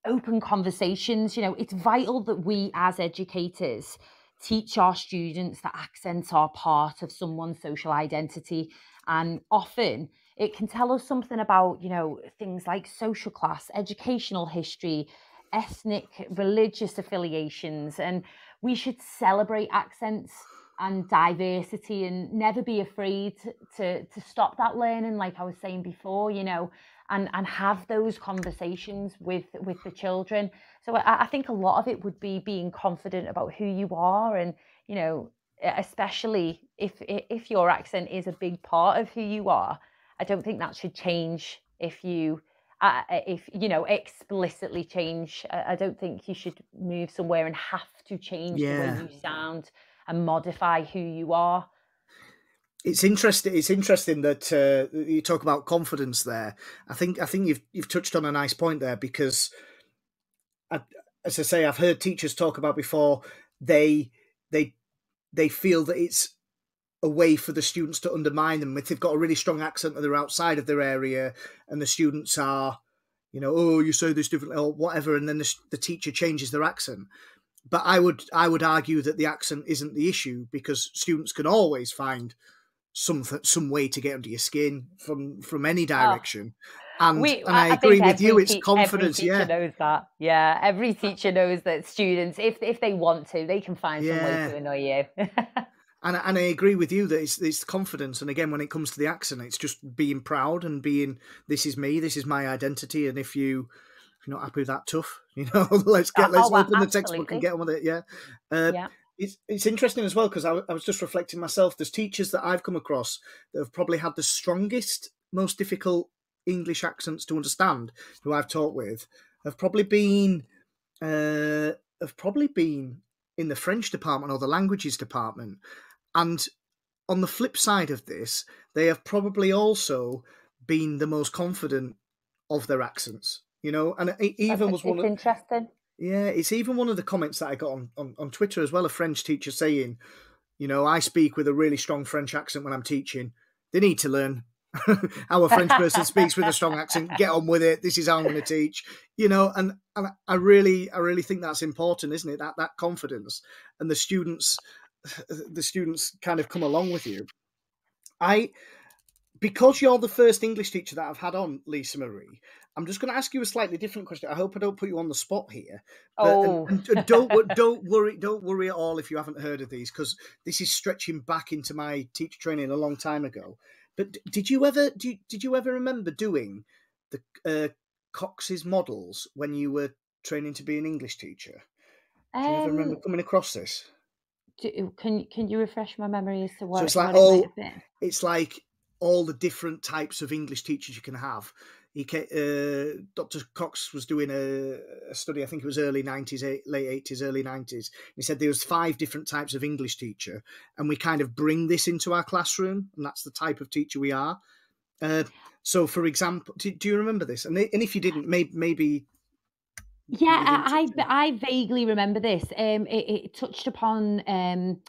open conversations. You know, it's vital that we as educators teach our students that accents are part of someone's social identity, and often it can tell us something about, you know, things like social class, educational history, ethnic, religious affiliations. And we should celebrate accents and diversity and never be afraid to, to, to stop that learning, like I was saying before, you know, and, and have those conversations with, with the children. So I, I think a lot of it would be being confident about who you are and, you know, especially if if your accent is a big part of who you are I don't think that should change if you uh, uh, if you know explicitly change. I don't think you should move somewhere and have to change yeah. the way you sound and modify who you are. It's interesting. It's interesting that uh, you talk about confidence there. I think I think you've you've touched on a nice point there because, I, as I say, I've heard teachers talk about before. They they they feel that it's a way for the students to undermine them. If they've got a really strong accent and they're outside of their area and the students are, you know, oh, you say this differently or whatever, and then the, the teacher changes their accent. But I would I would argue that the accent isn't the issue because students can always find some some way to get under your skin from from any oh. direction. Oh. And, we, and I, I agree with you. It's confidence. Every teacher yeah, knows that. Yeah, every teacher knows that students, if if they want to, they can find yeah. some way to annoy you. and and I agree with you that it's it's confidence. And again, when it comes to the accent, it's just being proud and being this is me, this is my identity. And if you you're not happy with that, tough. You know, let's get let's oh, open the textbook and get on with it. Yeah. Uh, yeah. It's, it's interesting as well because I, I was just reflecting myself. There's teachers that I've come across that have probably had the strongest, most difficult English accents to understand, who I've taught with, have probably been uh, have probably been in the French department or the languages department. And on the flip side of this, they have probably also been the most confident of their accents. You know, and it even was one of interesting. Yeah, it's even one of the comments that I got on, on, on Twitter as well. A French teacher saying, you know, I speak with a really strong French accent when I'm teaching. They need to learn how a French person speaks with a strong accent. Get on with it. This is how I'm going to teach. You know, and and I really, I really think that's important, isn't it? That that confidence and the students the students kind of come along with you. I, because you're the first English teacher that I've had on, Lisa Marie, I'm just going to ask you a slightly different question. I hope I don't put you on the spot here. But, oh, and, and don't don't worry, don't worry at all if you haven't heard of these, because this is stretching back into my teacher training a long time ago. But did you ever do you, did you ever remember doing the uh, Cox's models when you were training to be an English teacher? Do you um, ever remember um, coming across this? do, can can you refresh my memory as to what? So it's like all it it's like all the different types of English teachers you can have. He uh, Dr. Cox was doing a, a, study. I think it was early nineties, late eighties, early nineties. He said there was five different types of English teacher, and we kind of bring this into our classroom, and that's the type of teacher we are. Uh, so, for example, do, do, you remember this? And, and if you didn't, maybe, maybe yeah, I, I, I vaguely remember this. Um, it, it touched upon um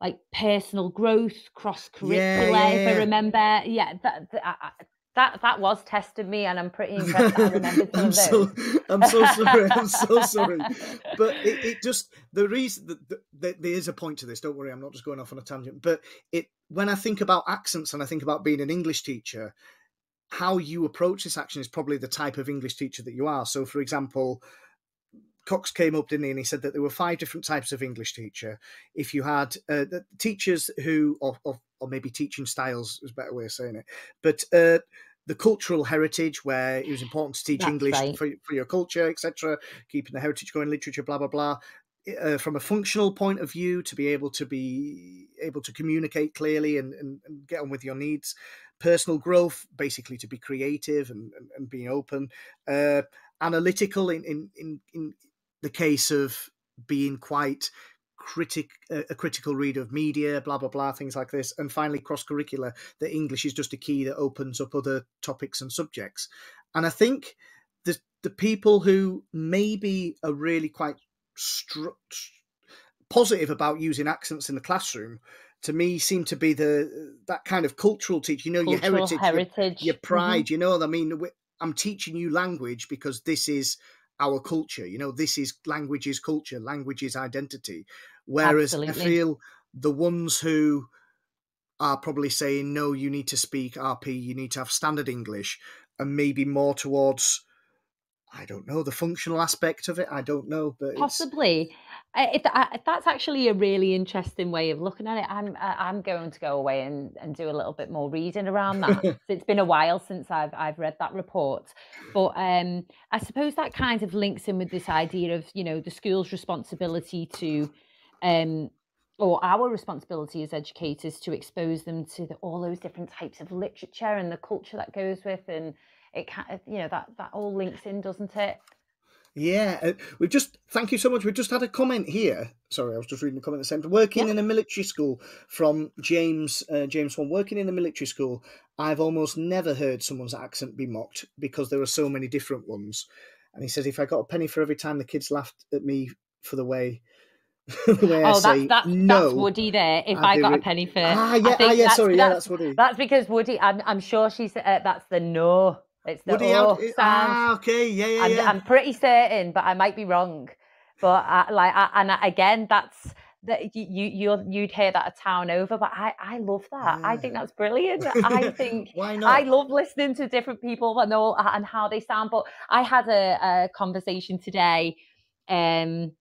like personal growth, cross curricular. Yeah, yeah, yeah. If I remember, yeah, that, that that that was tested me, and I'm pretty impressed. I remember some I'm so I'm so sorry. I'm so sorry. But it, it just the reason that, there is a point to this. Don't worry, I'm not just going off on a tangent. But it when I think about accents and I think about being an English teacher, how you approach this action is probably the type of English teacher that you are. So, for example, Cox came up, didn't he? And he said that there were five different types of English teacher. If you had uh, teachers who, or, or, or, maybe teaching styles is a better way of saying it, but uh, the cultural heritage, where it was important to teach That's English right. for, for your culture, etc., keeping the heritage going, literature, blah blah blah. Uh, from a functional point of view, to be able to be able to communicate clearly and, and, and get on with your needs, personal growth, basically to be creative and, and, and being open, uh, analytical in, in in in the case of being quite critic a critical reader of media blah blah blah things like this and finally cross curricular that english is just a key that opens up other topics and subjects and i think the the people who maybe are really quite stru- positive about using accents in the classroom to me seem to be the that kind of cultural teach you know cultural your heritage, heritage. Your, your, pride mm-hmm. you know what i mean i'm teaching you language because this is our culture. You know, this is language is culture, language is identity. Whereas Absolutely. I feel the ones who are probably saying, no, you need to speak RP, you need to have standard English, and maybe more towards, I don't know, the functional aspect of it. I don't know, but possibly. If, that's actually a really interesting way of looking at it, I'm I'm going to go away and, and do a little bit more reading around that. it's been a while since I've I've read that report, but um, I suppose that kind of links in with this idea of you know the school's responsibility to, um, or our responsibility as educators to expose them to the, all those different types of literature and the culture that goes with, and it of you know that that all links in, doesn't it? Yeah, uh, we've just thank you so much. We've just had a comment here. Sorry, I was just reading the comment at the same time. Working yeah. in a military school from James uh, James Swan. Working in a military school, I've almost never heard someone's accent be mocked because there are so many different ones. And he says, if I got a penny for every time the kids laughed at me for the way the way oh, I that's, that's, no, that's Woody there. If I, I got a penny for, ah, yeah, ah, yeah, sorry, yeah, that's Woody. That's because Woody. I'm, I'm sure she's. Uh, that's the no. It's the he have, sound. Ah, okay, yeah, yeah, I'm, yeah. I'm pretty certain, but I might be wrong. But I, uh, like, I, and again, that's that you you you'd hear that a town over. But I I love that. Yeah. I think that's brilliant. I think why not? I love listening to different people and all and how they sound. But I had a, a conversation today. Um,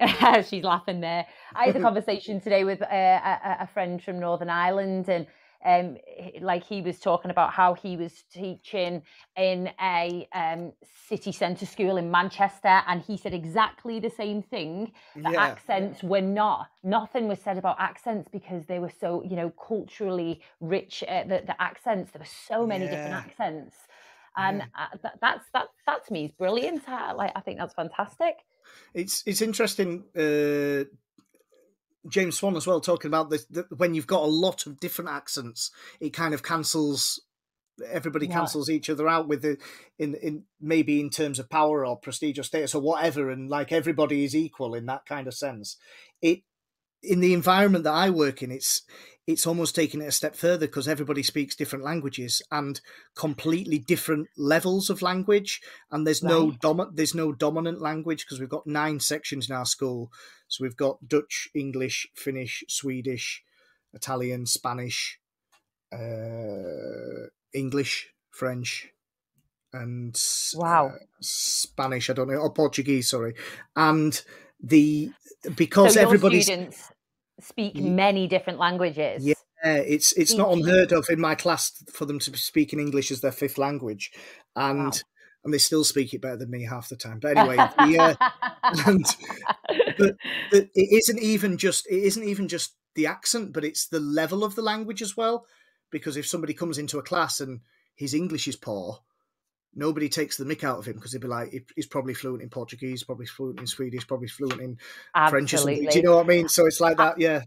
she's laughing there. I had a conversation today with a, a, a friend from Northern Ireland, and um, like he was talking about how he was teaching in a um, city centre school in Manchester, and he said exactly the same thing. The yeah. accents were not, nothing was said about accents because they were so, you know, culturally rich. Uh, the, the accents, there were so many yeah. different accents. And yeah. uh, that, that's that that to me is brilliant. I, like I think that's fantastic. It's it's interesting uh, James Swan as well talking about this that when you've got a lot of different accents, it kind of cancels everybody yeah. cancels each other out with the in in maybe in terms of power or prestige or status or whatever, and like everybody is equal in that kind of sense. It in the environment that I work in, it's it's almost taking it a step further because everybody speaks different languages and completely different levels of language and there's right. no dom- there's no dominant language because we've got nine sections in our school so we've got dutch english finnish swedish italian spanish uh, english french and wow uh, spanish i don't know or portuguese sorry and the because so everybody students speak many different languages. Yeah, it's it's not unheard of in my class for them to be speaking English as their fifth language, and wow. and they still speak it better than me half the time. But anyway, yeah, uh, and but, but it isn't even just it isn't even just the accent, but it's the level of the language as well. Because if somebody comes into a class and his English is poor, nobody takes the mick out of him because they'd be like, he's probably fluent in Portuguese, probably fluent in Swedish, probably fluent in Absolutely. French or something. Do you know what I mean? So it's like that, yeah.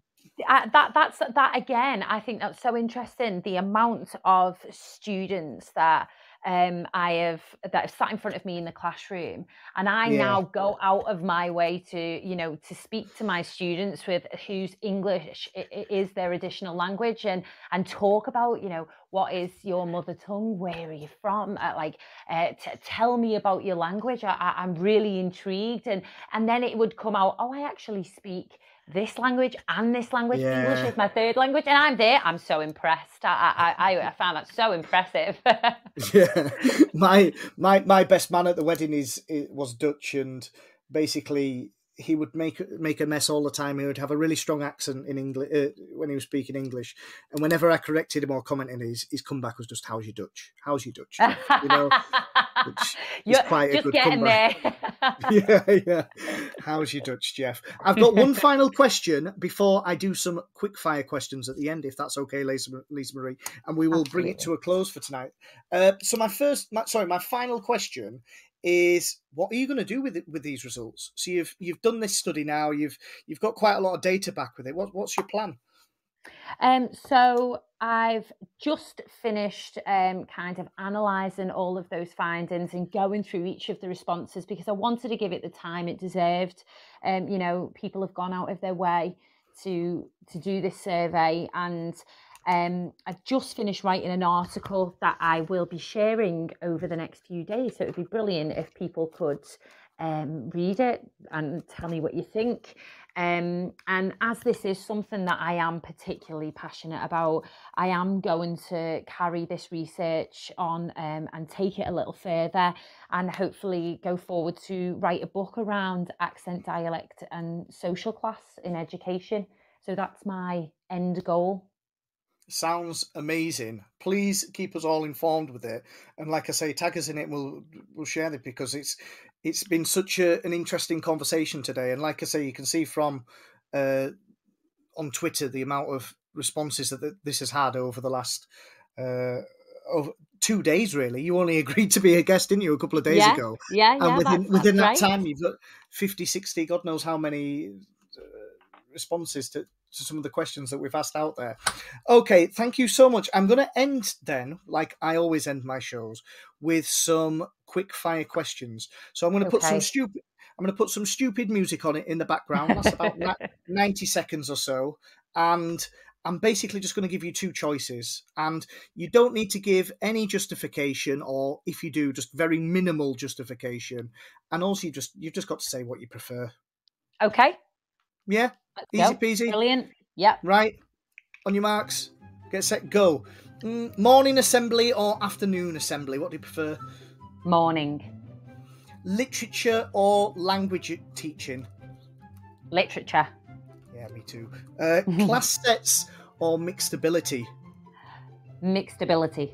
I, that that's that again. I think that's so interesting. The amount of students that um, I have that have sat in front of me in the classroom, and I yeah. now go out of my way to you know to speak to my students with whose English is their additional language, and and talk about you know what is your mother tongue, where are you from, uh, like uh, t- tell me about your language. I, I'm really intrigued, and and then it would come out. Oh, I actually speak this language and this language. Yeah. English is my third language, and I'm there. I'm so impressed. I I, I found that so impressive. yeah, my my my best man at the wedding is, is was Dutch, and basically he would make make a mess all the time. He would have a really strong accent in English uh, when he was speaking English, and whenever I corrected him or commented, his his comeback was just "How's your Dutch? How's your Dutch?" You know, which is quite a good comeback. yeah, yeah. How's your Dutch, Jeff? I've got one final question before I do some quick fire questions at the end, if that's okay, Lisa, Lisa Marie, and we will Absolutely. bring it to a close for tonight. Uh, so my first, my, sorry, my final question is what are you going to do with it, with these results? So you've you've done this study now. You've you've got quite a lot of data back with it. What, what's your plan? Um, so I've just finished um, kind of analysing all of those findings and going through each of the responses because I wanted to give it the time it deserved. Um, you know, people have gone out of their way to to do this survey and um, I've just finished writing an article that I will be sharing over the next few days. So it would be brilliant if people could um, read it and tell me what you think. Um, and as this is something that I am particularly passionate about, I am going to carry this research on um, and take it a little further and hopefully go forward to write a book around accent, dialect, and social class in education. So that's my end goal sounds amazing. Please keep us all informed with it, and like I say, tag us in it. We'll we'll share it because it's it's been such a, an interesting conversation today. And like I say, you can see from uh, on Twitter the amount of responses that this has had over the last uh, over two days. Really, you only agreed to be a guest, didn't you, a couple of days yeah, ago? Yeah, and yeah. within that's, within that's that right. time, you've got 50, 60, God knows how many uh, responses to to some of the questions that we've asked out there. Okay, thank you so much. I'm going to end then, like I always end my shows, with some quick fire questions. So I'm going to okay. put some stupid. I'm going to put some stupid music on it in the background. That's about 90 seconds or so. And I'm basically just going to give you two choices. And you don't need to give any justification, or if you do, just very minimal justification. And also, you just you've just got to say what you prefer. Okay. Yeah. Easy go. peasy. Brilliant. Yep. Right. On your marks. Get set. Go. Mm, morning assembly or afternoon assembly? What do you prefer? Morning. Literature or language teaching? Literature. Yeah, me too. Uh, class sets or mixed ability? Mixed ability.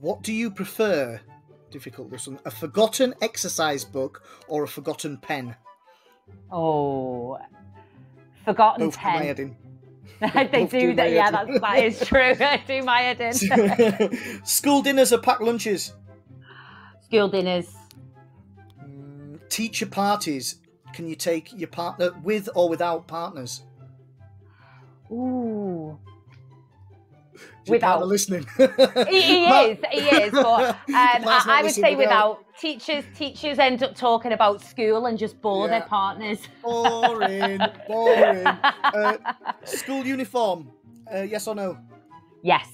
What do you prefer? Difficult this one. A forgotten exercise book or a forgotten pen? Oh, forgotten Both pen. my head in. they do, do that. Yeah, that's, that is true. I do my head in. School dinners or packed lunches? School dinners. Mm, teacher parties. Can you take your partner with or without partners? Ooh without listening. he, he is, he is. But um, I, I, would say without. Teachers, teachers end up talking about school and just bore yeah. their partners. Boring, boring. Uh, school uniform, uh, yes or no? Yes.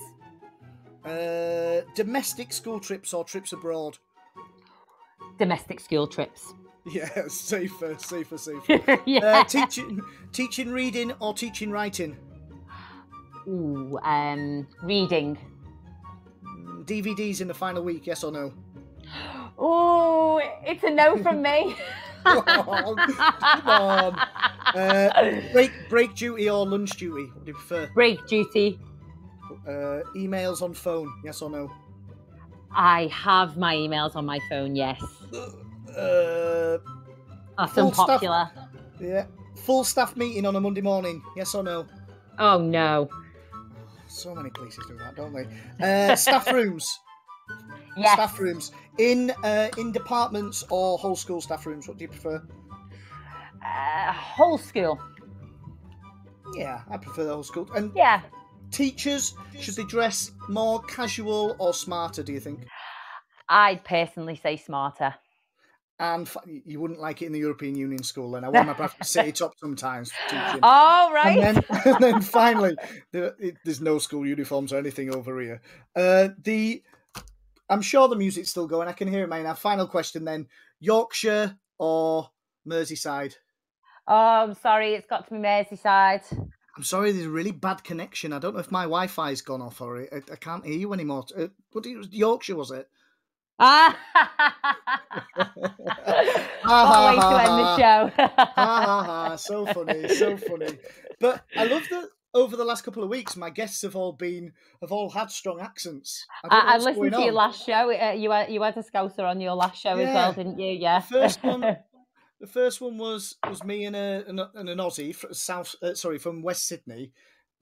Uh, domestic school trips or trips abroad? Domestic school trips. Yeah, safer, safer, safer. yeah. Uh, teaching, teaching reading or teaching writing? Ooh, um, reading. DVDs in the final week, yes or no? Oh, it's a no from me. come on, come on. Uh, break break duty or lunch duty? What do you prefer? Break duty. Uh, emails on phone, yes or no? I have my emails on my phone, yes. Uh, That's unpopular. Staff, yeah. Full staff meeting on a Monday morning, yes or no? Oh no so many places do that, don't they? Uh, staff rooms. Yes. Staff rooms in uh, in departments or whole school staff rooms. What do you prefer? Uh, whole school. Yeah, I prefer the whole school. And Yeah. Teachers should they dress more casual or smarter? Do you think? I'd personally say smarter. And you wouldn't like it in the European Union school, then I want my have to sit it up sometimes for teaching. All right. And then, and then finally, there, it, there's no school uniforms or anything over here. Uh, the I'm sure the music's still going. I can hear it, man. Our final question then: Yorkshire or Merseyside? Oh, I'm sorry. It's got to be Merseyside. I'm sorry, there's a really bad connection. I don't know if my Wi-Fi's gone off or I, I can't hear you anymore. Uh, what it was Yorkshire was it? Ah. what a way to end the show. ha ha ha! So funny, so funny. But I love that over the last couple of weeks, my guests have all been have all had strong accents. I, I, listened to your last show. Uh, you had you had a scouser on your last show as well, didn't you? Yeah. The first one, the first one was was me and a and, an Aussie from South, uh, sorry, from West Sydney.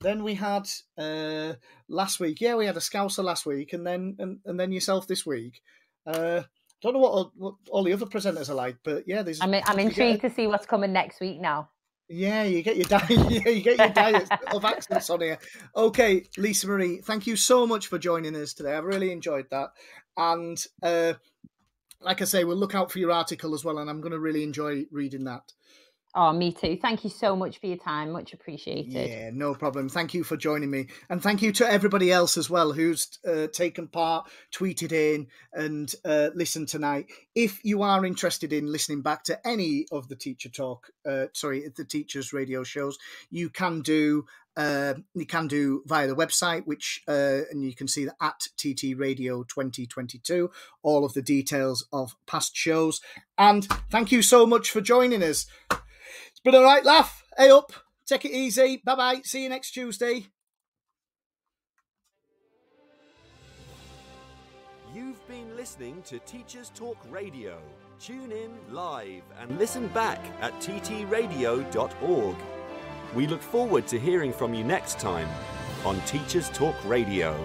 Then we had uh, last week, yeah, we had a Scouser last week, and then and, and then yourself this week. Uh, don't know what all, what all the other presenters are like, but yeah, there's. I'm I'm get a- intrigued to see what's coming next week now. Yeah, you get your diet. Yeah, you get your diet of accents on here. Okay, Lisa Marie, thank you so much for joining us today. I've really enjoyed that, and uh, like I say, we'll look out for your article as well, and I'm going to really enjoy reading that. Oh, me too. Thank you so much for your time. Much appreciated. Yeah, no problem. Thank you for joining me, and thank you to everybody else as well who's uh, taken part, tweeted in, and uh, listened tonight. If you are interested in listening back to any of the teacher talk, uh, sorry, the teachers' radio shows, you can do. Uh, you can do via the website, which uh, and you can see that at TT Radio 2022, all of the details of past shows. And thank you so much for joining us. It's been a right laugh. Hey up. Take it easy. Bye bye. See you next Tuesday. You've been listening to Teachers Talk Radio. Tune in live and listen back at ttradio.org. We look forward to hearing from you next time on Teachers Talk Radio.